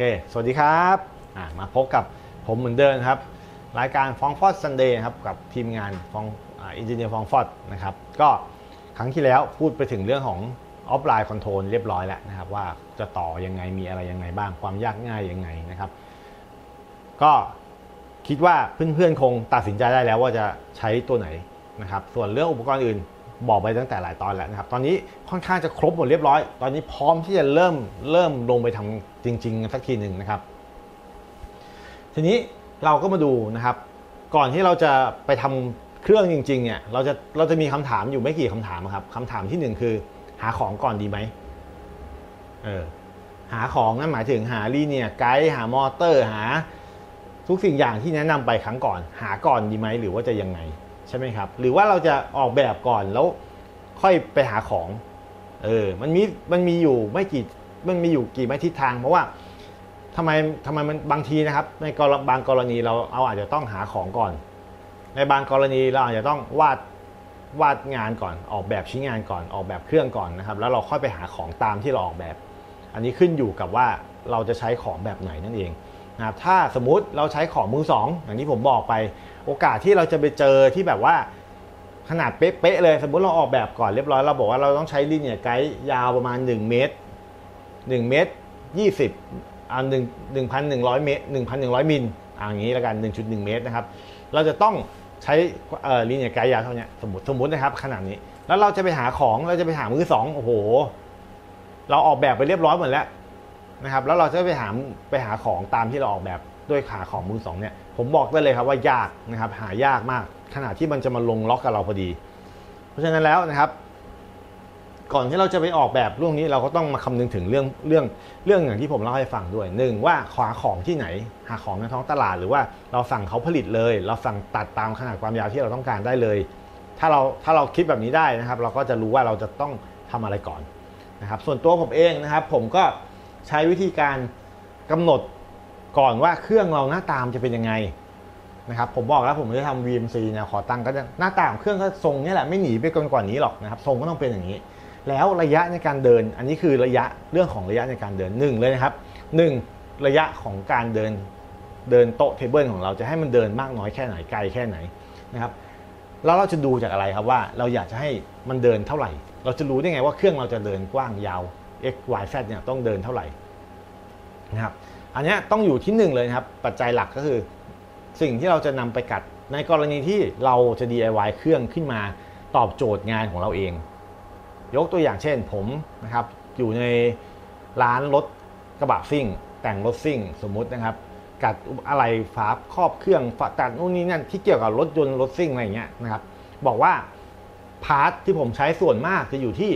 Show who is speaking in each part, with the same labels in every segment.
Speaker 1: ค สวัสดีครับมาพบกับผมเหมือนเดิมครับ รายการฟองฟอด Sunday ครับกับทีมงานฟอง Engineer ฟองฟอดนะครับ ก็ครั้งที่แล้วพูดไปถึงเรื่องของ offline control เรียบร้อยแล้วนะครับ ว่าจะต่อยังไงมีอะไรยังไงบ้างความยากง่ายยังไงนะครับ ก็คิดว่าเพื่อนๆคงตัดสินใจได้แล้วว่าจะใช้ตัวไหนนะครับ ส่วนเรื่องอุปกรณ์อื่น บอกไปตั้งแต่หลายตอนแล้วนะครับ ตอนนี้ค่อนข้างจะครบหมดเรียบร้อย ตอนนี้พร้อมที่จะเริ่มเริ่มลงไปทำจริงๆสักทีหนึ่งนะครับ ทีนี้เราก็มาดูนะครับ ก่อนที่เราจะไปทำเครื่องจริงๆเนี่ยเราจะเราจะมีคำถามอยู่ไม่กี่คำถามครับคำถามที่หนึ่งคือ หาของก่อนดีไหมเออหาของนั่นหมายถึงหาลีเนียไกด์หามอเตอร์หา ทุกสิ่งอย่างที่แนะนำไปครั้งก่อน หาก่อนดีไหมหรือว่าจะยังไง ใช่ไหมครับ หรือว่าเราจะออกแบบก่อนแล้วค่อยไปหาของ เออ มันมีมันมีอยู่ไม่กี่มันมีอยู่กี่ไม่ทิศทาง เพราะว่าทำไมทำไมมันบางทีนะครับ ในกรบางกรณีเราเอาอาจจะต้องหาของก่อน ในบางกรณีเราอาจจะต้องวาดวาดงานก่อน ออกแบบชิ้นงานก่อนออกแบบเครื่องก่อนนะครับ แล้วเราค่อยไปหาของตามที่เราออกแบบ อันนี้ขึ้นอยู่กับว่าเราจะใช้ของแบบไหนนั่นเองนะครับถ้าสมมุติเราใช้ของมือสองอย่างที่ผมบอกไป โอกาสที่เราจะไปเจอที่แบบว่าขนาดเป๊ะๆเลย สมมุติเราออกแบบก่อนเรียบร้อยเราบอกว่าเราต้องใช้ลิเนียไกด์ยาวประมาณ 1 เมตร 1 เมตร 20อ่าหนึ่งหนึ่งพันหนึ่งร้อยเมตรหนึ่งพันหนึ่งร้อยมิลอ่าอย่างนี้แล้วกัน 1.1 เมตรนะครับ เราจะต้องใช้ลิเนียไกด์ยาวเท่านี้สมมติสมมตินะครับขนาดนี้ แล้วเราจะไปหาของเราจะไปหามือสองโอ้โห เราออกแบบไปเรียบร้อยหมดแล้วนะครับ แล้วเราจะไปหาไปหาของตามที่เราออกแบบด้วยขาของมือสองเนี่ย ผมบอกได้เลยครับว่ายากนะครับหายากมากขนาดที่มันจะมาลงล็อกกับเราพอดี เพราะฉะนั้นแล้วนะครับ ก่อนที่เราจะไปออกแบบเรื่องนี้เราก็ต้องมาคำนึงถึงเรื่องเรื่องเรื่องอย่างที่ผมเล่าให้ฟังด้วยหนึ่งว่าขวาของที่ไหน หาของในท้องตลาดหรือว่าเราสั่งเขาผลิตเลย เราสั่งตัดตามขนาดความยาวที่เราต้องการได้เลย ถ้าเราถ้าเราคิดแบบนี้ได้นะครับ เราก็จะรู้ว่าเราจะต้องทำอะไรก่อนนะครับ ส่วนตัวผมเองนะครับ ผมก็ใช้วิธีการกำหนด ก่อนว่าเครื่องเราหน้าตามจะเป็นยังไงนะครับผมบอกแล้วผมจะทำ VMC เนี่ยขอตังค์ก็จะหน้าตาของเครื่องก็ทรงนี่แหละไม่หนีไปเกินกว่านี้หรอกนะครับทรงก็ต้องเป็นอย่างนี้ แล้วระยะในการเดิน อันนี้คือระยะเรื่องของระยะในการเดินหนึ่งเลยนะครับหนึ่งระยะของการเดินเดินโต๊ะเทเบิลของเราจะให้มันเดินมากน้อยแค่ไหนไกลแค่ไหนนะครับแล้วเราจะดูจากอะไรครับว่าเราอยากจะให้มันเดินเท่าไหร่ เราจะรู้ได้ไงว่าเครื่องเราจะเดินกว้างยาว x y z เนี่ยต้องเดินเท่าไหร่นะครับ อันนี้ต้องอยู่ที่หนึ่งเลยครับ ปัจจัยหลักก็คือ สิ่งที่เราจะนำไปกัด ในกรณีที่เราจะ DIY เครื่องขึ้นมาตอบโจทย์งานของเราเอง ยกตัวอย่างเช่นผมนะครับ อยู่ในร้านรถกระบะซิ่ง แต่งรถซิ่งสมมุตินะครับ กัดอะไรฝาครอบเครื่องฝาตัดนู่นนี่นั่นที่เกี่ยวกับรถยนต์รถซิ่งอะไรอย่างเงี้ยนะครับ บอกว่าพาร์ทที่ผมใช้ส่วนมากจะอยู่ที่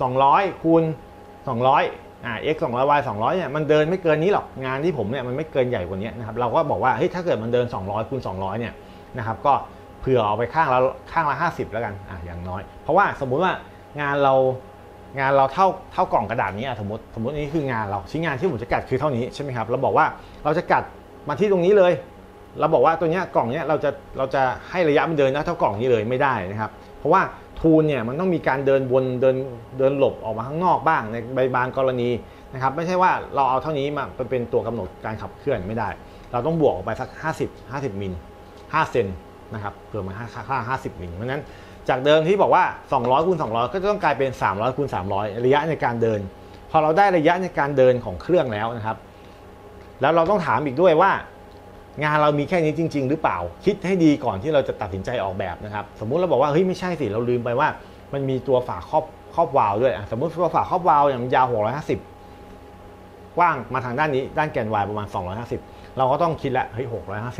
Speaker 1: สองร้อยคูณส องร้อยอ่า x 200 y 200เนี่ยมันเดินไม่เกินนี้หรอกงานที่ผมเนี่ยมันไม่เกินใหญ่กว่านี้นะครับเราก็บอกว่าเฮ้ยถ้าเกิดมันเดิน 200คูณ200เนี่ยนะครับก็เผื่อเอาไปข้างละข้างละ 50 แล้วกันอะอย่างน้อย เพราะว่าสมมุติว่างานเรางานเราเท่าเท่ากล่องกระดาษนี้อะสมมติสมมตินี้คืองานเราชิ้นงานที่ผมจะกัดคือเท่านี้ใช่ไหมครับเราบอกว่าเราจะกัดมาที่ตรงนี้เลย เราบอกว่าตัวเนี้ยกล่องเนี้ยเราจะเราจะให้ระยะมันเดินนะเท่ากล่องนี้เลยไม่ได้นะครับ เพราะว่า ทูลเนี่ยมันต้องมีการเดินวนเดินเดินหลบออกมาข้างนอกบ้างในใบบางกรณีนะครับไม่ใช่ว่าเราเอาเท่านี้มาเป็นตัวกำหนดการขับเคลื่อนไม่ได้ เราต้องบวกออกไปสัก 50 50มิล5เซนนะครับเพิ่มมาค่า 50มิลเพราะนั้นจากเดิมที่บอกว่า 200คูณ200 ก็จะต้องกลายเป็น 300คูณ300 ระยะในการเดิน พอเราได้ระยะในการเดินของเครื่องแล้วนะครับ แล้วเราต้องถามอีกด้วยว่า งานเรามีแค่นี้จริง ๆ หรือเปล่า คิดให้ดีก่อนที่เราจะตัดสินใจออกแบบนะครับ สมมุติเราบอกว่าเฮ้ยไม่ใช่สิเราลืมไปว่า มันมีตัวฝาครอบครอบวาล์วด้วยสมมติตัวฝาครอบวาล์วอย่างยาว 650 กว้างมาทางด้านนี้ด้านแกน y ประมาณ 250 เราก็ต้องคิดละเฮ้ย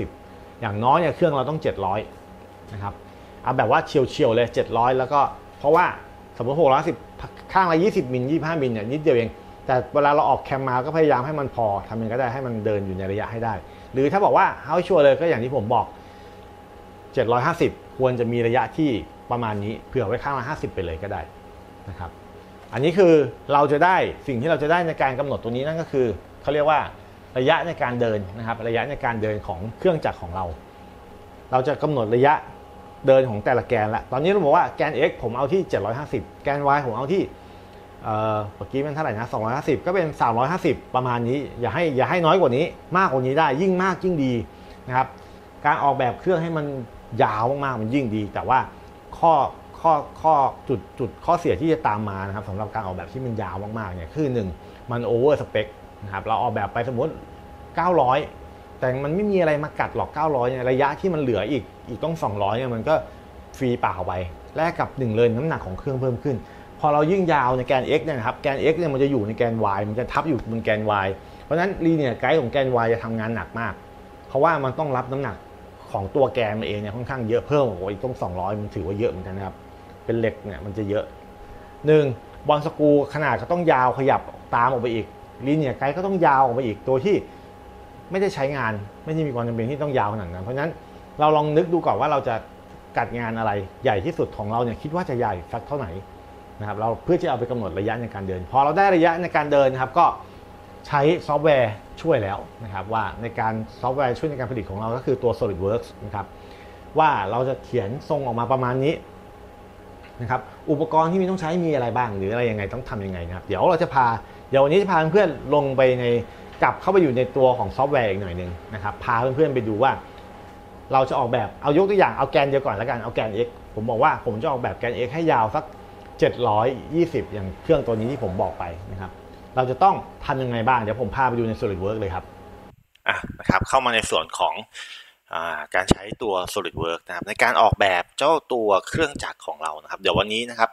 Speaker 1: 650 อย่างน้อยเนี่ยเครื่องเราต้อง 700นะครับเอาแบบว่าเฉียวๆเลย 700 แล้วก็เพราะว่าสมมติ650ข้างละ 20มิล25มิลเนี่ยนิดเดียวเองแต่เวลาเราออกแคมมาก็พยายามให้มันพอทำยังไงก็ได้ให้มันเดินอยู่ในระยะให้ได้ หรือถ้าบอกว่าเฮาชัวร์เลยก็อย่างที่ผมบอก 750 ควรจะมีระยะที่ประมาณนี้เผื่อไว้ข้างละ50 ไปเลยก็ได้นะครับอันนี้คือเราจะได้สิ่งที่เราจะได้ในการกำหนดตัวนี้นั่นก็คือเขาเรียกว่าระยะในการเดินนะครับ ระยะในการเดินของเครื่องจักรของเรา เราจะกำหนดระยะเดินของแต่ละแกนละตอนนี้เราบอกว่าแกน x ผมเอาที่ 750 แกน y ผมเอาที่ เมื่อกี้มันเท่าไหร่นะ250 ก็เป็น 350 ประมาณนี้ อย่าให้อย่าให้น้อยกว่านี้ มากกว่านี้ได้ยิ่งมากยิ่งดีนะครับ การออกแบบเครื่องให้มันยาวมากๆมันยิ่งดี แต่ว่าข้อข้อข้อจุดจุดข้อเสียที่จะตามมานะครับสำหรับการออกแบบที่มันยาวมากๆเนี่ยคือหนึ่งมันโอเวอร์สเปคนะครับเราออกแบบไปสมมติ 900 แต่มันไม่มีอะไรมากัดหรอก 900เนี่ยระยะที่มันเหลืออีกอีกต้อง 200เนี่ยมันก็ฟรีเปล่าไปแลกกับหนึ่งเลยน้ำหนักของเครื่องเพิ่มขึ้น พอเรายิ่งยาวในแกน x เนี่ยนะครับแกน x เนี่ยมันจะอยู่ในแกน y มันจะทับอยู่บนแกน y เพราะฉะนั้นลีเนียไกด์ของแกน y จะทำงานหนักมาก เพราะว่ามันต้องรับน้ำหนักของตัวแกนมันเองเนี่ยค่อนข้างเยอะเพิ่มโอ้ยต้อง 200 มันถือว่าเยอะเหมือนกันนะครับ เป็นเหล็กเนี่ยมันจะเยอะหนึ่งบอลสกูขนาดก็ต้องยาวขยับตามออกไปอีกลีเนียไกด์ก็ต้องยาวออกไปอีกตัวที่ไม่ได้ใช้งานไม่ได้มีความจำเป็นที่ต้องยาวขนาดนั้น เพราะฉะนั้นเราลองนึกดูก่อนว่าเราจะกัดงานอะไรใหญ่ที่สุดของเราเนี่ยคิดว่าจะใหญ่สักเท่าไหร่ นะครับเราเพื่อจะเอาไปกำหนดระยะในการเดิน พอเราได้ระยะในการเดินนะครับก็ใช้ซอฟต์แวร์ช่วยแล้วนะครับว่าในการซอฟต์แวร์ช่วยในการผลิตของเราก็คือตัว SolidWorks นะครับว่าเราจะเขียนทรงออกมาประมาณนี้นะครับอุปกรณ์ที่มีต้องใช้มีอะไรบ้าง หรืออะไรยังไงต้องทำยังไงนะครับเดี๋ยวเราจะพาเดี๋ยววันนี้จะพาเพื่อนๆลงไปในกลับเข้าไปอยู่ในตัวของซอฟต์แวร์อีกหน่อยหนึ่งนะครับพาเพื่อนๆไปดูว่า เราจะออกแบบเอายกตัวอย่างเอาแกนเดียวก่อนแล้วกันเอาแกน x ผมบอกว่าผมจะออกแบบแกน x ให้ยาวสัก 720 อย่างเครื่องตัวนี้ที่ผมบอกไปนะครับเราจะต้องทำยังไงบ้าง เดี๋ยวผมพาไปดูใน SolidWorks เลยครับ
Speaker 2: อะนะครับเข้ามาในส่วนของอาการใช้ตัว SolidWorks นะครับในการออกแบบเจ้าตัวเครื่องจักรของเรานะครับ เดี๋ยววันนี้นะครับ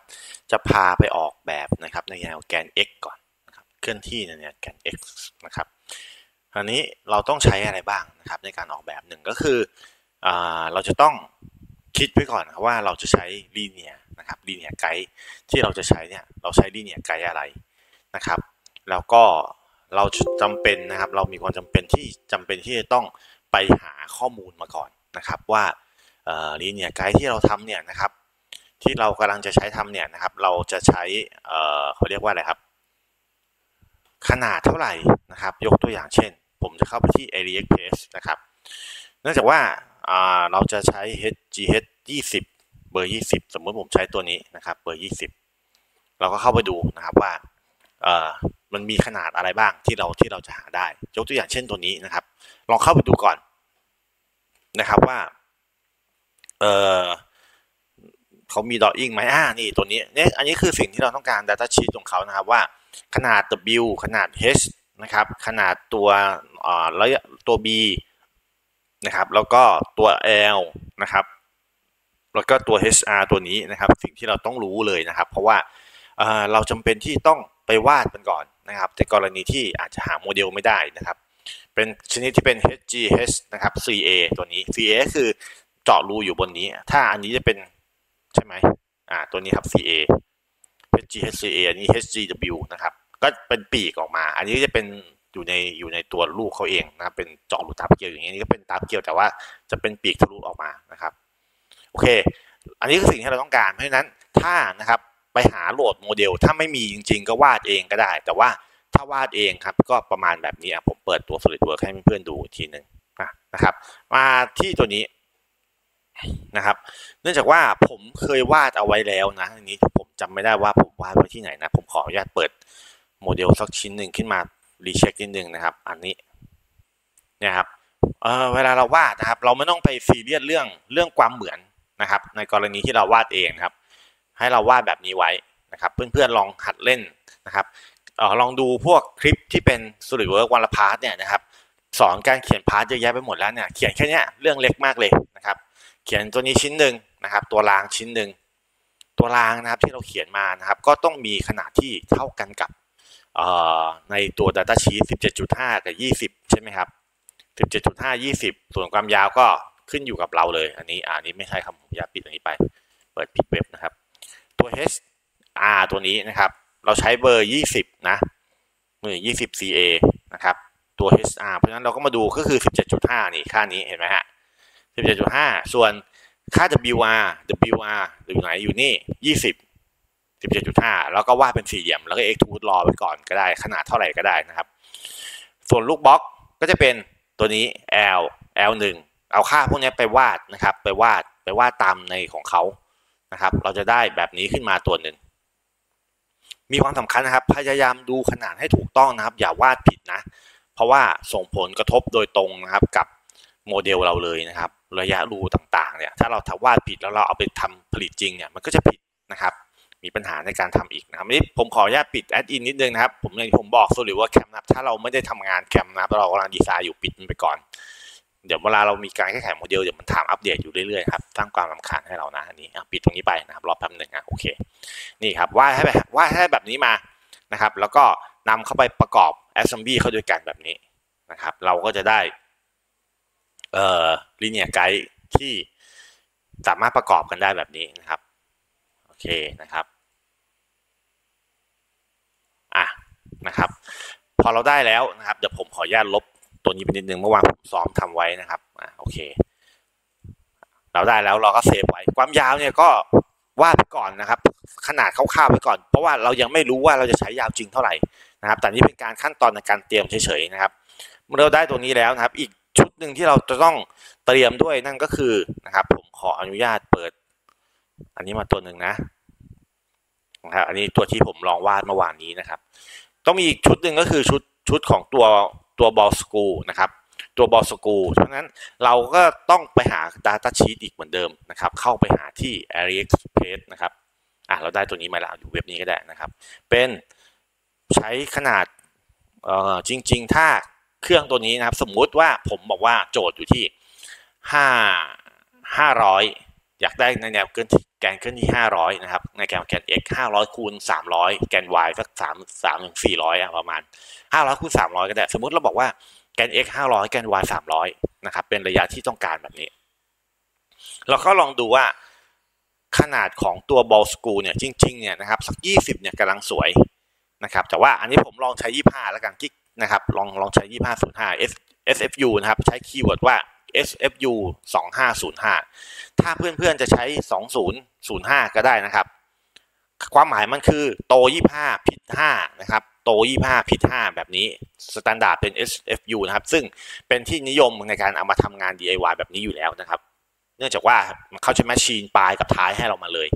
Speaker 2: จะพาไปออกแบบนะครับในแนวแกน x ก่อนนะครับเคลื่อนที่ในแนวแกน x นะครับอันนี้เราต้องใช้อะไรบ้างนะครับในการออกแบบหนึ่งก็คือเราจะต้องคิดไว้ก่อนว่าเราจะใช้ลีเนีย นะครับลีเนียไกด์ที่เราจะใช้เนี่ยเราใช้ลีเนียไกด์อะไรนะครับ แล้วก็เราจำเป็นนะครับ เรามีความจำเป็นที่จำเป็นที่จะต้องไปหาข้อมูลมาก่อนนะครับว่าลีเนียไกด์ที่เราทำเนี่ยนะครับ ที่เรากำลังจะใช้ทำเนี่ยนะครับ เราจะใช้เขาเรียกว่าอะไรครับ ขนาดเท่าไหร่นะครับ ยกตัวอย่างเช่น ผมจะเข้าไปที่ AliExpress นะครับ เนื่องจากว่าเราจะใช้ HGH 20 บอร์ 20 สมมติผมใช้ตัวนี้นะครับเบอร์ 20 เราก็เข้าไปดูนะครับว่ามันมีขนาดอะไรบ้างที่เราที่เราจะหาได้ ยกตัวอย่างเช่นตัวนี้นะครับ ลองเข้าไปดูก่อนนะครับว่าเออเขามีดออิงไหมอ่านี่ตัวนี้เนี่ยอันนี้คือสิ่งที่เราต้องการ Data Sheet ของเขานะครับว่าขนาด W ขนาด H นะครับ ขนาดตัวอ่าระยะตัว B นะครับ แล้วก็ตัว L นะครับ แล้วก็ตัว HR ตัวนี้นะครับ สิ่งที่เราต้องรู้เลยนะครับ เพราะว่าเราจำเป็นที่ต้องไปวาดมันก่อนนะครับในกรณีที่อาจจะหาโมเดลไม่ได้นะครับ เป็นชนิดที่เป็น HGH นะครับ CA ตัวนี้ CA คือเจาะรูอยู่บนนี้ ถ้าอันนี้จะเป็นใช่ไหมอ่าตัวนี้ครับ CA HGHCA อันนี้ HGW นะครับ ก็เป็นปีกออกมา อันนี้จะเป็นอยู่ในอยู่ในตัวลูกเขาเองนะครับเป็นเจาะรูตาเกียวอย่างนี้ก็เป็นตาเกียวแต่ว่าจะเป็นปีกทะลุออกมานะครับ อเค อันนี้คือสิ่งที่เราต้องการ เพราะฉะนั้นถ้านะครับไปหาโหลดโมเดล ถ้าไม่มีจริง ๆ ก็วาดเองก็ได้ แต่ว่าถ้าวาดเองครับก็ประมาณแบบนี้ผมเปิดตัว SolidWorks ให้เพื่อนๆดูทีหนึ่งนะครับ มาที่ตัวนี้นะครับ เนื่องจากว่าผมเคยวาดเอาไว้แล้วนะอันนี้ผมจำไม่ได้ว่าผมวาดไว้ที่ไหนนะ ผมขออนุญาตเปิดโมเดลสักชิ้นหนึ่งขึ้นมา recheck นิดนึงนะครับ อันนี้เนี่ยครับเวลาเราวาดนะครับ เราไม่ต้องไปซีเรียสเรื่องเรื่องความเหมือน นะครับ ในกรณีที่เราวาดเองครับ ให้เราวาดแบบนี้ไว้นะครับ เพื่อนๆลองหัดเล่นนะครับออลองดูพวกคลิปที่เป็น SolidWorks วันละ part เนี่ยนะครับสอนการเขียน part เยอะแยะไปหมดแล้วเนี่ยเขียนแค่นี้เรื่องเล็กมากเลยนะครับ เขียนตัวนี้ชิ้นหนึ่งนะครับ ตัวรางชิ้นหนึ่งตัวรางนะครับที่เราเขียนมานะครับ ก็ต้องมีขนาดที่เท่ากันกับในตัว Data Sheet 17.5 กับ 20 ใช่ไหมครับ 17.5 20 ส่วนความยาวก็ ขึ้นอยู่กับเราเลย อันนี้อันนี้ไม่ใช่ครับผมอยากปิดอันนี้ไป เปิดปิดเว็บนะครับ ตัว H R ตัวนี้นะครับ เราใช้เบอร์ 20 นะมือ20 CA นะครับ ตัว HR เพราะฉะนั้นเราก็มาดูก็คือ 17.5 นี่ ค่านี้เห็นไหมฮะ 17.5 ส่วนค่า WR WR อยู่ไหนอยู่นี่ 20 17.5 แล้วก็วาดเป็นสี่เหลี่ยม แล้วก็ extrude รอไว้ก่อนก็ได้ ขนาดเท่าไหร่ก็ได้นะครับ ส่วนลูกบล็อกก็จะเป็นตัวนี้ L L1 เอาค่าพวกนี้ไปวาดนะครับ ไปวาดไปวาดตามในของเขานะครับ เราจะได้แบบนี้ขึ้นมาตัวหนึ่งมีความสำคัญนะครับ พยายามดูขนาดให้ถูกต้องนะครับ อย่าวาดผิดนะ เพราะว่าส่งผลกระทบโดยตรงนะครับกับโมเดลเราเลยนะครับ ระยะรูต่างๆเนี่ยถ้าเราทวาดผิดแล้วเราเอาไปทำผลิตจริงเนี่ยมันก็จะผิดนะครับ มีปัญหาในการทำอีกนะครับนี้ผมขออนุญาตปิดแอดอินนิดนึงนะครับ ผมอย่างที่ผมบอกสรุปว่าแคมนะครับถ้าเราไม่ได้ทำงานแคมนะครับเรากำลังดีไซน์อยู่ปิดมันไปก่อน เดี๋ยวเวลาเรามีการแก้ไขโมเดลเดี๋ยวมันถามอัปเดตอยู่เรื่อยๆครับสร้างความรำคาญให้เรานะอันนี้ปิดตรงนี้ไปนะครับรอแป๊บหนึ่งอะโอเคนี่ครับวาดให้แบบวาดให้แบบนี้มานะครับ แล้วก็นำเข้าไปประกอบ assembly เข้าด้วยกันแบบนี้นะครับ เราก็จะได้เอ่อ linear guide ที่สามารถประกอบกันได้แบบนี้นะครับโอเคนะครับอะนะครับ พอเราได้แล้วนะครับเดี๋ยวผมขออนุญาตลบ ตัวนี้ไปนิดนึงเมื่อวานผมซ้อมทำไว้นะครับอะโอเค เราได้แล้วเราก็เซฟไว้ ความยาวเนี่ยก็วาดไปก่อนนะครับ ขนาดคร่าวๆไปก่อน เพราะว่าเรายังไม่รู้ว่าเราจะใช้ยาวจริงเท่าไหร่นะครับ แต่นี่เป็นการขั้นตอนในการเตรียมเฉยๆนะครับ เมื่อเราได้ตัวนี้แล้วนะครับ อีกชุดหนึ่งที่เราจะต้องเตรียมด้วยนั่นก็คือนะครับ ผมขออนุญาตเปิด อันนี้มาตัวหนึ่งนะนะครับอันนี้ตัวที่ผมลองวาดเมื่อวานนี้นะครับ ต้องมีอีกชุดหนึ่งก็คือชุดชุดของตัว ตัวบอลสกูนะครับตัวบอลสกูเพราะฉะนั้นเราก็ต้องไปหา Data Sheet อีกเหมือนเดิมนะครับ เข้าไปหาที่ AliExpress นะครับอะเราได้ตัวนี้มาแล้วอยู่เว็บนี้ก็ได้นะครับ เป็นใช้ขนาดเอ่อจริง ๆ ถ้าเครื่องตัวนี้นะครับ สมมุติว่าผมบอกว่าโจทย์อยู่ที่ห้าห้าร้อย อยากได้ในแนวเกินแกนเคลื่อนที่ห้าร้อยนะครับ ในแกนแกน x ห้าร้อยคูณสามร้อยแกน y สักสามสามถึงสี่ร้อยอะประมาณห้าร้อยคูณสามร้อยก็ได้ สมมุติเราบอกว่าแกน x ห้าร้อยแกน y สามร้อยนะครับ เป็นระยะที่ต้องการแบบนี้ เราก็ลองดูว่าขนาดของตัวบอลสกูเนี่ยจริงๆเนี่ยนะครับสักยี่สิบเนี่ยกำลังสวยนะครับ แต่ว่าอันนี้ผมลองใช้ยี่ห้าแล้วกันกิ๊กนะครับ ลองลองใช้ยี่ห้าศูนห้า S SFU นะครับ ใช้ keyword ว่า SFU 2505 ถ้าเพื่อนๆจะใช้ 2005 ก็ได้นะครับ ความหมายมันคือโต 25 pitch 5 นะครับ โต 25 pitch 5 แบบนี้ standard เป็น SFU นะครับ ซึ่งเป็นที่นิยมในการเอามาทำงาน DIY แบบนี้อยู่แล้วนะครับ เนื่องจากว่าเขาใช้ machine ปลายกับท้ายให้เรามาเลย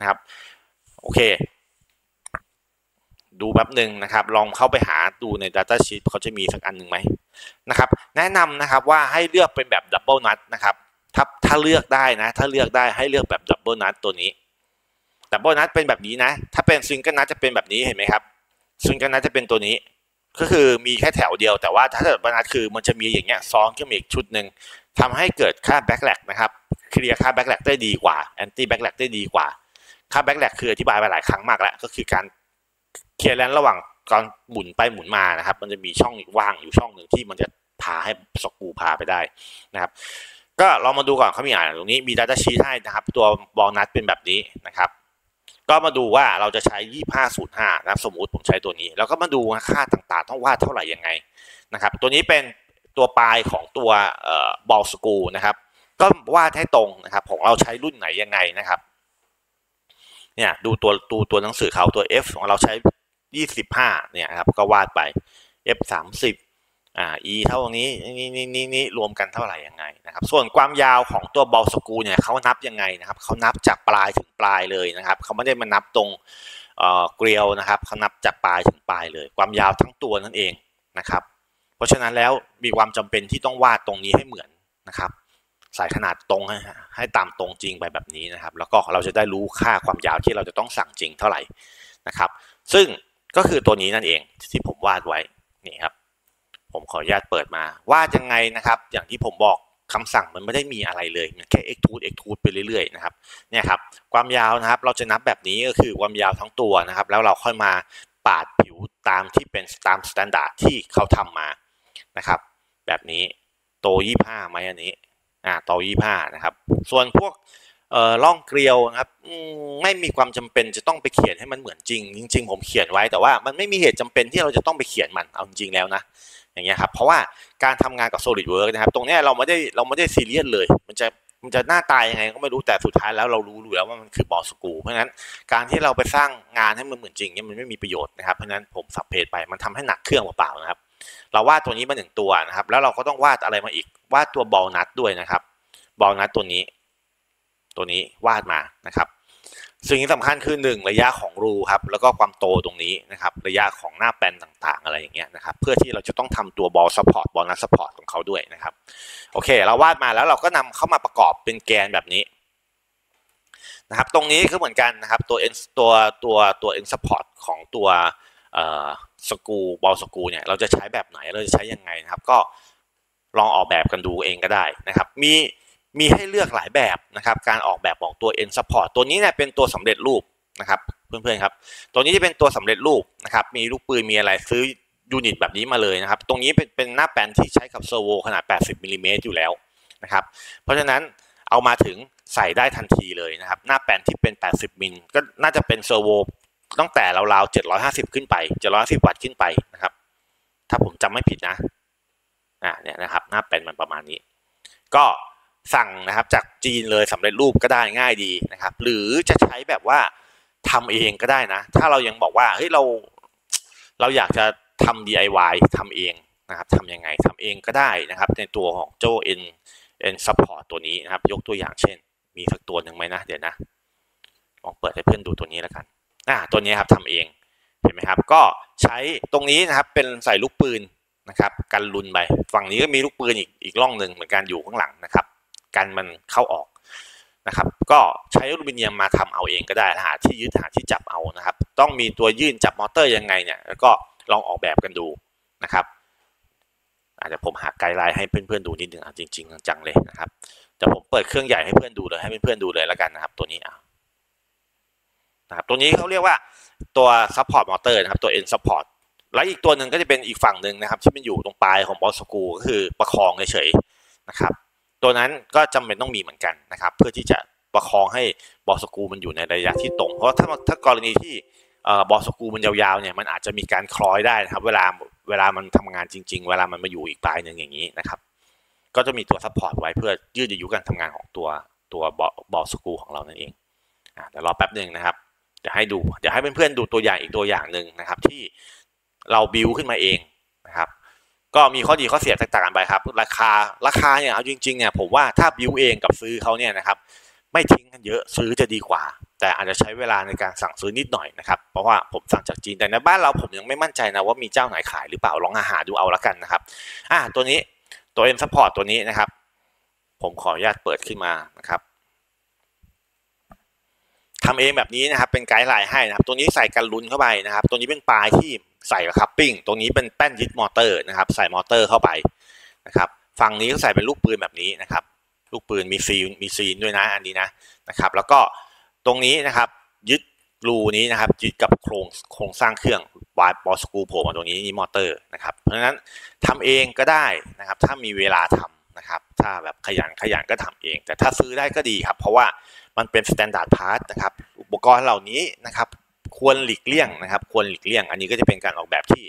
Speaker 2: นะครับ โอเค ดูแป๊บหนึ่งนะครับ ลองเข้าไปหาดูใน Data Sheet เขาจะมีสักอันหนึ่งไหมนะครับ แนะนำนะครับว่าให้เลือกเป็นแบบ double nut นะครับ ถ้าถ้าเลือกได้นะ ถ้าเลือกได้ให้เลือกแบบ double nut ตัวนี้ double nut เป็นแบบนี้นะ ถ้าเป็น single nut จะเป็นแบบนี้เห็นไหมครับ single nut จะเป็นตัวนี้ ก็คือมีแค่แถวเดียว แต่ว่าถ้า double nut คือมันจะมีอย่างเงี้ยซ้อนขึ้นมาอีกชุดหนึ่งทำให้เกิดค่า backlash นะครับเคลียร์ค่า backlash ได้ดีกว่า anti backlash ได้ดีกว่าค่าแบ็กแลกคืออธิบายไปหลายครั้งมากแล้ว ก็คือการ เคลียร์แลนระหว่างตอนหมุนไปหมุนมานะครับ มันจะมีช่องว่างอยู่ช่องหนึ่งที่มันจะพาให้สกูพาไปได้นะครับก็เรามาดูก่อนเขามีอ่านตรงนี้มี Data Sheet ให้นะครับ ตัวบอลนัทเป็นแบบนี้นะครับ ก็มาดูว่าเราจะใช้ 2505นะสมมุติผมใช้ตัวนี้ แล้วก็มาดูค่าต่างๆ ต้องวาดเท่าไหร่ยังไงนะครับ ตัวนี้เป็นตัวปลายของตัวบอลสกูนะครับ ก็วาดให้ตรงนะครับ ของเราใช้รุ่นไหนยังไงนะครับ เนี่ยดูตัวตัวตัวหนังสือเขาตัว F ของเราใช้ 25 เนี่ยครับก็วาดไป F 30อ่า e เท่านี้นี่นี่นี่นี่รวมกันเท่าไหร่ยังไงนะครับ ส่วนความยาวของตัวบอลสกูเนี่ยเขานับยังไงนะครับเขานับจากปลายถึงปลายเลยนะครับเขาไม่ได้มานับตรงเอ่อเกลียวนะครับเขานับจากปลายถึงปลายเลย ความยาวทั้งตัวนั่นเองนะครับ เพราะฉะนั้นแล้วมีความจำเป็นที่ต้องวาดตรงนี้ให้เหมือนนะครับ ใส่ขนาดตรงให้ให้ตามตรงจริงไปแบบนี้นะครับ แล้วก็เราจะได้รู้ค่าความยาวที่เราจะต้องสั่งจริงเท่าไหร่นะครับ ซึ่งก็คือตัวนี้นั่นเองที่ผมวาดไว้นี่ครับ ผมขออนุญาตเปิดมาวาดยังไงนะครับ อย่างที่ผมบอกคำสั่งมันไม่ได้มีอะไรเลย มันแค่ extrude extrude ไปเรื่อยๆนะครับเนี่ยครับความยาวนะครับเราจะนับแบบนี้ก็คือความยาวทั้งตัวนะครับ แล้วเราค่อยมาปาดผิวตามที่เป็นตาม standard ที่เขาทำมานะครับ แบบนี้โตยี่ห้าไหมอันนี้ อ่าโตยี่ห้านะครับ ส่วนพวกเอ่อร่องเกลียวนะครับไม่มีความจำเป็นจะต้องไปเขียนให้มันเหมือนจริง จริง ๆ ผมเขียนไว้แต่ว่ามันไม่มีเหตุจำเป็นที่เราจะต้องไปเขียนมันเอาจริงแล้วนะอย่างเงี้ยครับเพราะว่าการทำงานกับ SolidWorks นะครับ ตรงเนี้ยเราไม่ได้เราไม่ได้ซีเรียสเลย มันจะมันจะหน้าตายังไงก็ไม่รู้แต่สุดท้ายแล้วเรารู้อยู่แล้วว่ามันคือบอสกูเพราะฉะนั้นการที่เราไปสร้างงานให้มันเหมือนจริงเนี่ยมันไม่มีประโยชน์นะครับเพราะฉะนั้นผม suppress ไปมันทำให้หนักเครื่องเปล่าๆนะครับ เราวาดตัวนี้มาหนึ่งตัวนะครับ แล้วเราก็ต้องวาดอะไรมาอีก วาดตัว ball nut ด้วยนะครับ ball nut ตัวนี้ ตัวนี้วาดมานะครับ สิ่งที่สำคัญคือหนึ่งระยะของรูครับ แล้วก็ความโตตรงนี้นะครับ ระยะของหน้าแปลนต่างๆ อะไรอย่างเงี้ยนะครับ เพื่อที่เราจะต้องทำตัว ball support ball nut support ของเขาด้วยนะครับ โอเค เราวาดมาแล้วเราก็นำเข้ามาประกอบเป็นแกนแบบนี้นะครับ ตรงนี้คือเหมือนกันนะครับ ตัว end ตัวตัวตัว end support ของตัว screw ball screw เนี่ยเราจะใช้แบบไหนเราจะใช้ยังไงนะครับ ก็ลองออกแบบกันดูเองก็ได้นะครับ มีมีให้เลือกหลายแบบนะครับ การออกแบบของตัว end support ตัวนี้เนี่ยเป็นตัวสำเร็จรูปนะครับเพื่อนๆครับ ตัวนี้จะเป็นตัวสำเร็จรูปนะครับ มีลูกปืนมีอะไรซื้อ unit แบบนี้มาเลยนะครับ ตรงนี้เป็นเป็นหน้าแปลนที่ใช้กับ servo ขนาด 80มิลิเมตรอยู่แล้วนะครับ เพราะฉะนั้นเอามาถึงใส่ได้ทันทีเลยนะครับ หน้าแปนที่เป็น 80มิลก็น่าจะเป็นเซอร์โว ตั้งแต่ราวๆ750 ขึ้นไป 750 วัตต์ขึ้นไปนะครับ ถ้าผมจำไม่ผิดนะอ่าเนี่ยนะครับหน้าแปนมันประมาณนี้ ก็สั่งนะครับจากจีนเลยสำเร็จรูปก็ได้ง่ายดีนะครับ หรือจะใช้แบบว่าทำเองก็ได้นะ ถ้าเรายังบอกว่าเฮ้ยเราเราอยากจะทำ DIY ทำเองนะครับทำยังไงทำเองก็ได้นะครับ ในตัวของโจ N N Support ตัวนี้นะครับ ยกตัวอย่างเช่น มีสักตัวหนึ่งไหมนะ เดี๋ยวนะ ลองเปิดให้เพื่อนดูตัวนี้แล้วกัน อ่าตัวนี้ครับทำเองเห็นไหมครับ ก็ใช้ตรงนี้นะครับเป็นใส่ลูกปืนนะครับกันลุนไปฝั่งนี้ก็มีลูกปืนอีกอีกร่องหนึ่งเหมือนกันอยู่ข้างหลังนะครับกันมันเข้าออกนะครับ ก็ใช้อลูมิเนียมมาทำเอาเองก็ได้หาที่ยึดหาที่จับเอานะครับ ต้องมีตัวยื่นจับมอเตอร์ยังไงเนี่ยแล้วก็ลองออกแบบกันดูนะครับ อาจจะผมหาไกด์ไลน์ให้เพื่อนๆดูนิดนึงจริง ๆ จังเลยนะครับแต่ผมเปิดเครื่องใหญ่ให้เพื่อนดูเลยให้เพื่อนๆดูเลยแล้วกันนะครับ ตัวนี้อะ นะครับตัวนี้เขาเรียกว่าตัว support motor นะครับตัว end support แล้วอีกตัวหนึ่งก็จะเป็นอีกฝั่งหนึ่งนะครับ ที่มันอยู่ตรงปลายของบอลสกูก็คือประคองเฉยๆนะครับตัวนั้นก็จำเป็นต้องมีเหมือนกันนะครับ เพื่อที่จะประคองให้บอลสกูมันอยู่ในระยะที่ตรง เพราะถ้าถ้ากรณีที่ball screw มันยาวๆเนี่ยมันอาจจะมีการคล้อยได้นะครับ เวลาเวลามันทำงานจริง ๆ เวลามันมาอยู่อีกปลายหนึ่งอย่างนี้นะครับ ก็จะมีตัว support ไว้เพื่อยืดอายุการทำงานของตัวตัว ball screw ของเรานั่นเองอ่าเดี๋ยวรอแป๊บหนึ่งนะครับ จะให้ดู เดี๋ยวให้เพื่อนๆดูตัวอย่างอีกตัวอย่างหนึ่งนะครับ ที่เราบิวขึ้นมาเองนะครับ ก็มีข้อดีข้อเสียแตกต่างกันไปครับ ราคาราคาเนี่ยเอาจริงๆเนี่ยผมว่าถ้าบิวเองกับซื้อเขาเนี่ยนะครับ ไม่ทิ้งกันเยอะซื้อจะดีกว่า แต่อาจจะใช้เวลาในการสั่งซื้อนิดหน่อยนะครับ เพราะว่าผมสั่งจากจีนแต่ในบ้านเราผมยังไม่มั่นใจนะว่ามีเจ้าไหนขายหรือเปล่าลองอาหารดูเอาละกันนะครับอ่าตัวนี้ตัว end support ตัวนี้นะครับ ผมขออนุญาตเปิดขึ้นมานะครับ ทำเองแบบนี้นะครับเป็น guideline ให้นะครับ ตัวนี้ใส่กันรุนเข้าไปนะครับ ตัวนี้เป็นปลายที่ใส่ coupling ตรงนี้เป็นแป้นยึดมอเตอร์นะครับ ใส่มอเตอร์เข้าไปนะครับ ฝั่งนี้ก็ใส่เป็นลูกปืนแบบนี้นะครับ ลูกปืนมีซีลมีซีลด้วยนะอันนี้นะนะครับ แล้วก็ตรงนี้นะครับยึดรูนี้นะครับยึดกับโครงโครงสร้างเครื่องวายบอสกูโผล่มาตรงนี้นี่มอเตอร์นะครับ เพราะฉะนั้นทำเองก็ได้นะครับ ถ้ามีเวลาทำนะครับ ถ้าแบบขยันขยันก็ทำเอง แต่ถ้าซื้อได้ก็ดีครับ เพราะว่า มันเป็น standard part นะครับ อุปกรณ์เหล่านี้นะครับ ควรหลีกเลี่ยงนะครับ ควรหลีกเลี่ยง อันนี้ก็จะเป็นการออกแบบที่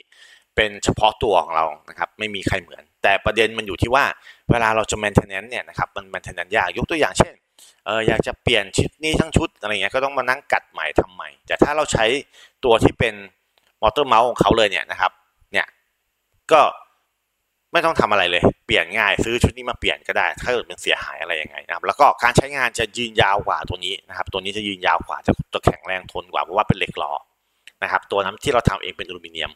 Speaker 2: เป็นเฉพาะตัวของเรานะครับ ไม่มีใครเหมือน แต่ประเด็นมันอยู่ที่ว่าเวลาเราจะ maintenance เนี่ยนะครับ มัน maintenance ยาก ยกตัวอย่างเช่นเอออยากจะเปลี่ยนชุดนี้ทั้งชุดอะไรเงี้ยก็ต้องมานั่งกัดใหม่ทำใหม่ แต่ถ้าเราใช้ตัวที่เป็นมอเตอร์เมาส์ของเขาเลยเนี่ยนะครับ เนี่ย ก็ ไม่ต้องทำอะไรเลย เปลี่ยนง่ายซื้อชุดนี้มาเปลี่ยนก็ได้ ถ้าเกิดมันเสียหายอะไรยังไงนะครับ แล้วก็การใช้งานจะยืนยาวกว่าตัวนี้นะครับ ตัวนี้จะยืนยาวกว่าจะจะแข็งแรงทนกว่าเพราะว่าเป็นเหล็กหล่อนะครับ ตัวนั้นที่เราทำเองเป็นอลูมิเนียม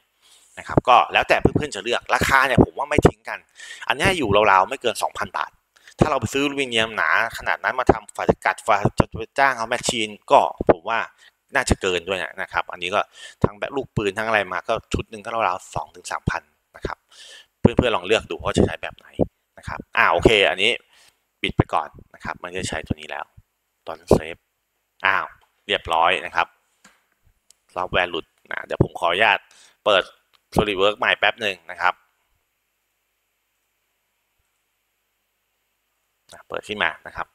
Speaker 2: นะครับ ก็แล้วแต่เพื่อนๆจะเลือก ราคาเนี่ยผมว่าไม่ทิ้งกัน อันนี้อยู่ราวๆไม่เกิน 2,000 บาท ถ้าเราไปซื้ออลูมิเนียมหนา ขนาดนั้นมาทำฝาสกัดฝาจะไปจ้างเอาแมชชีน ก็ผมว่าน่าจะเกินด้วยนะครับ อันนี้ก็ทั้งแบบลูกปืนทั้งอะไรมาก็ชุดหนึ่งก็ราวๆสองถึงสามพันนะครับ เพื่อนๆลองเลือกดูว่าจะใช้แบบไหนนะครับอ่าโอเค อันนี้ปิดไปก่อนนะครับ มันจะใช้ตัวนี้แล้ว ตอน save อ้าวเรียบร้อยนะครับซอฟต์แวร์หลุดนะเดี๋ยวผมขออนุญาตเปิด SolidWorks ใหม่แป๊บหนึ่งนะครับเปิดขึ้นมานะครับ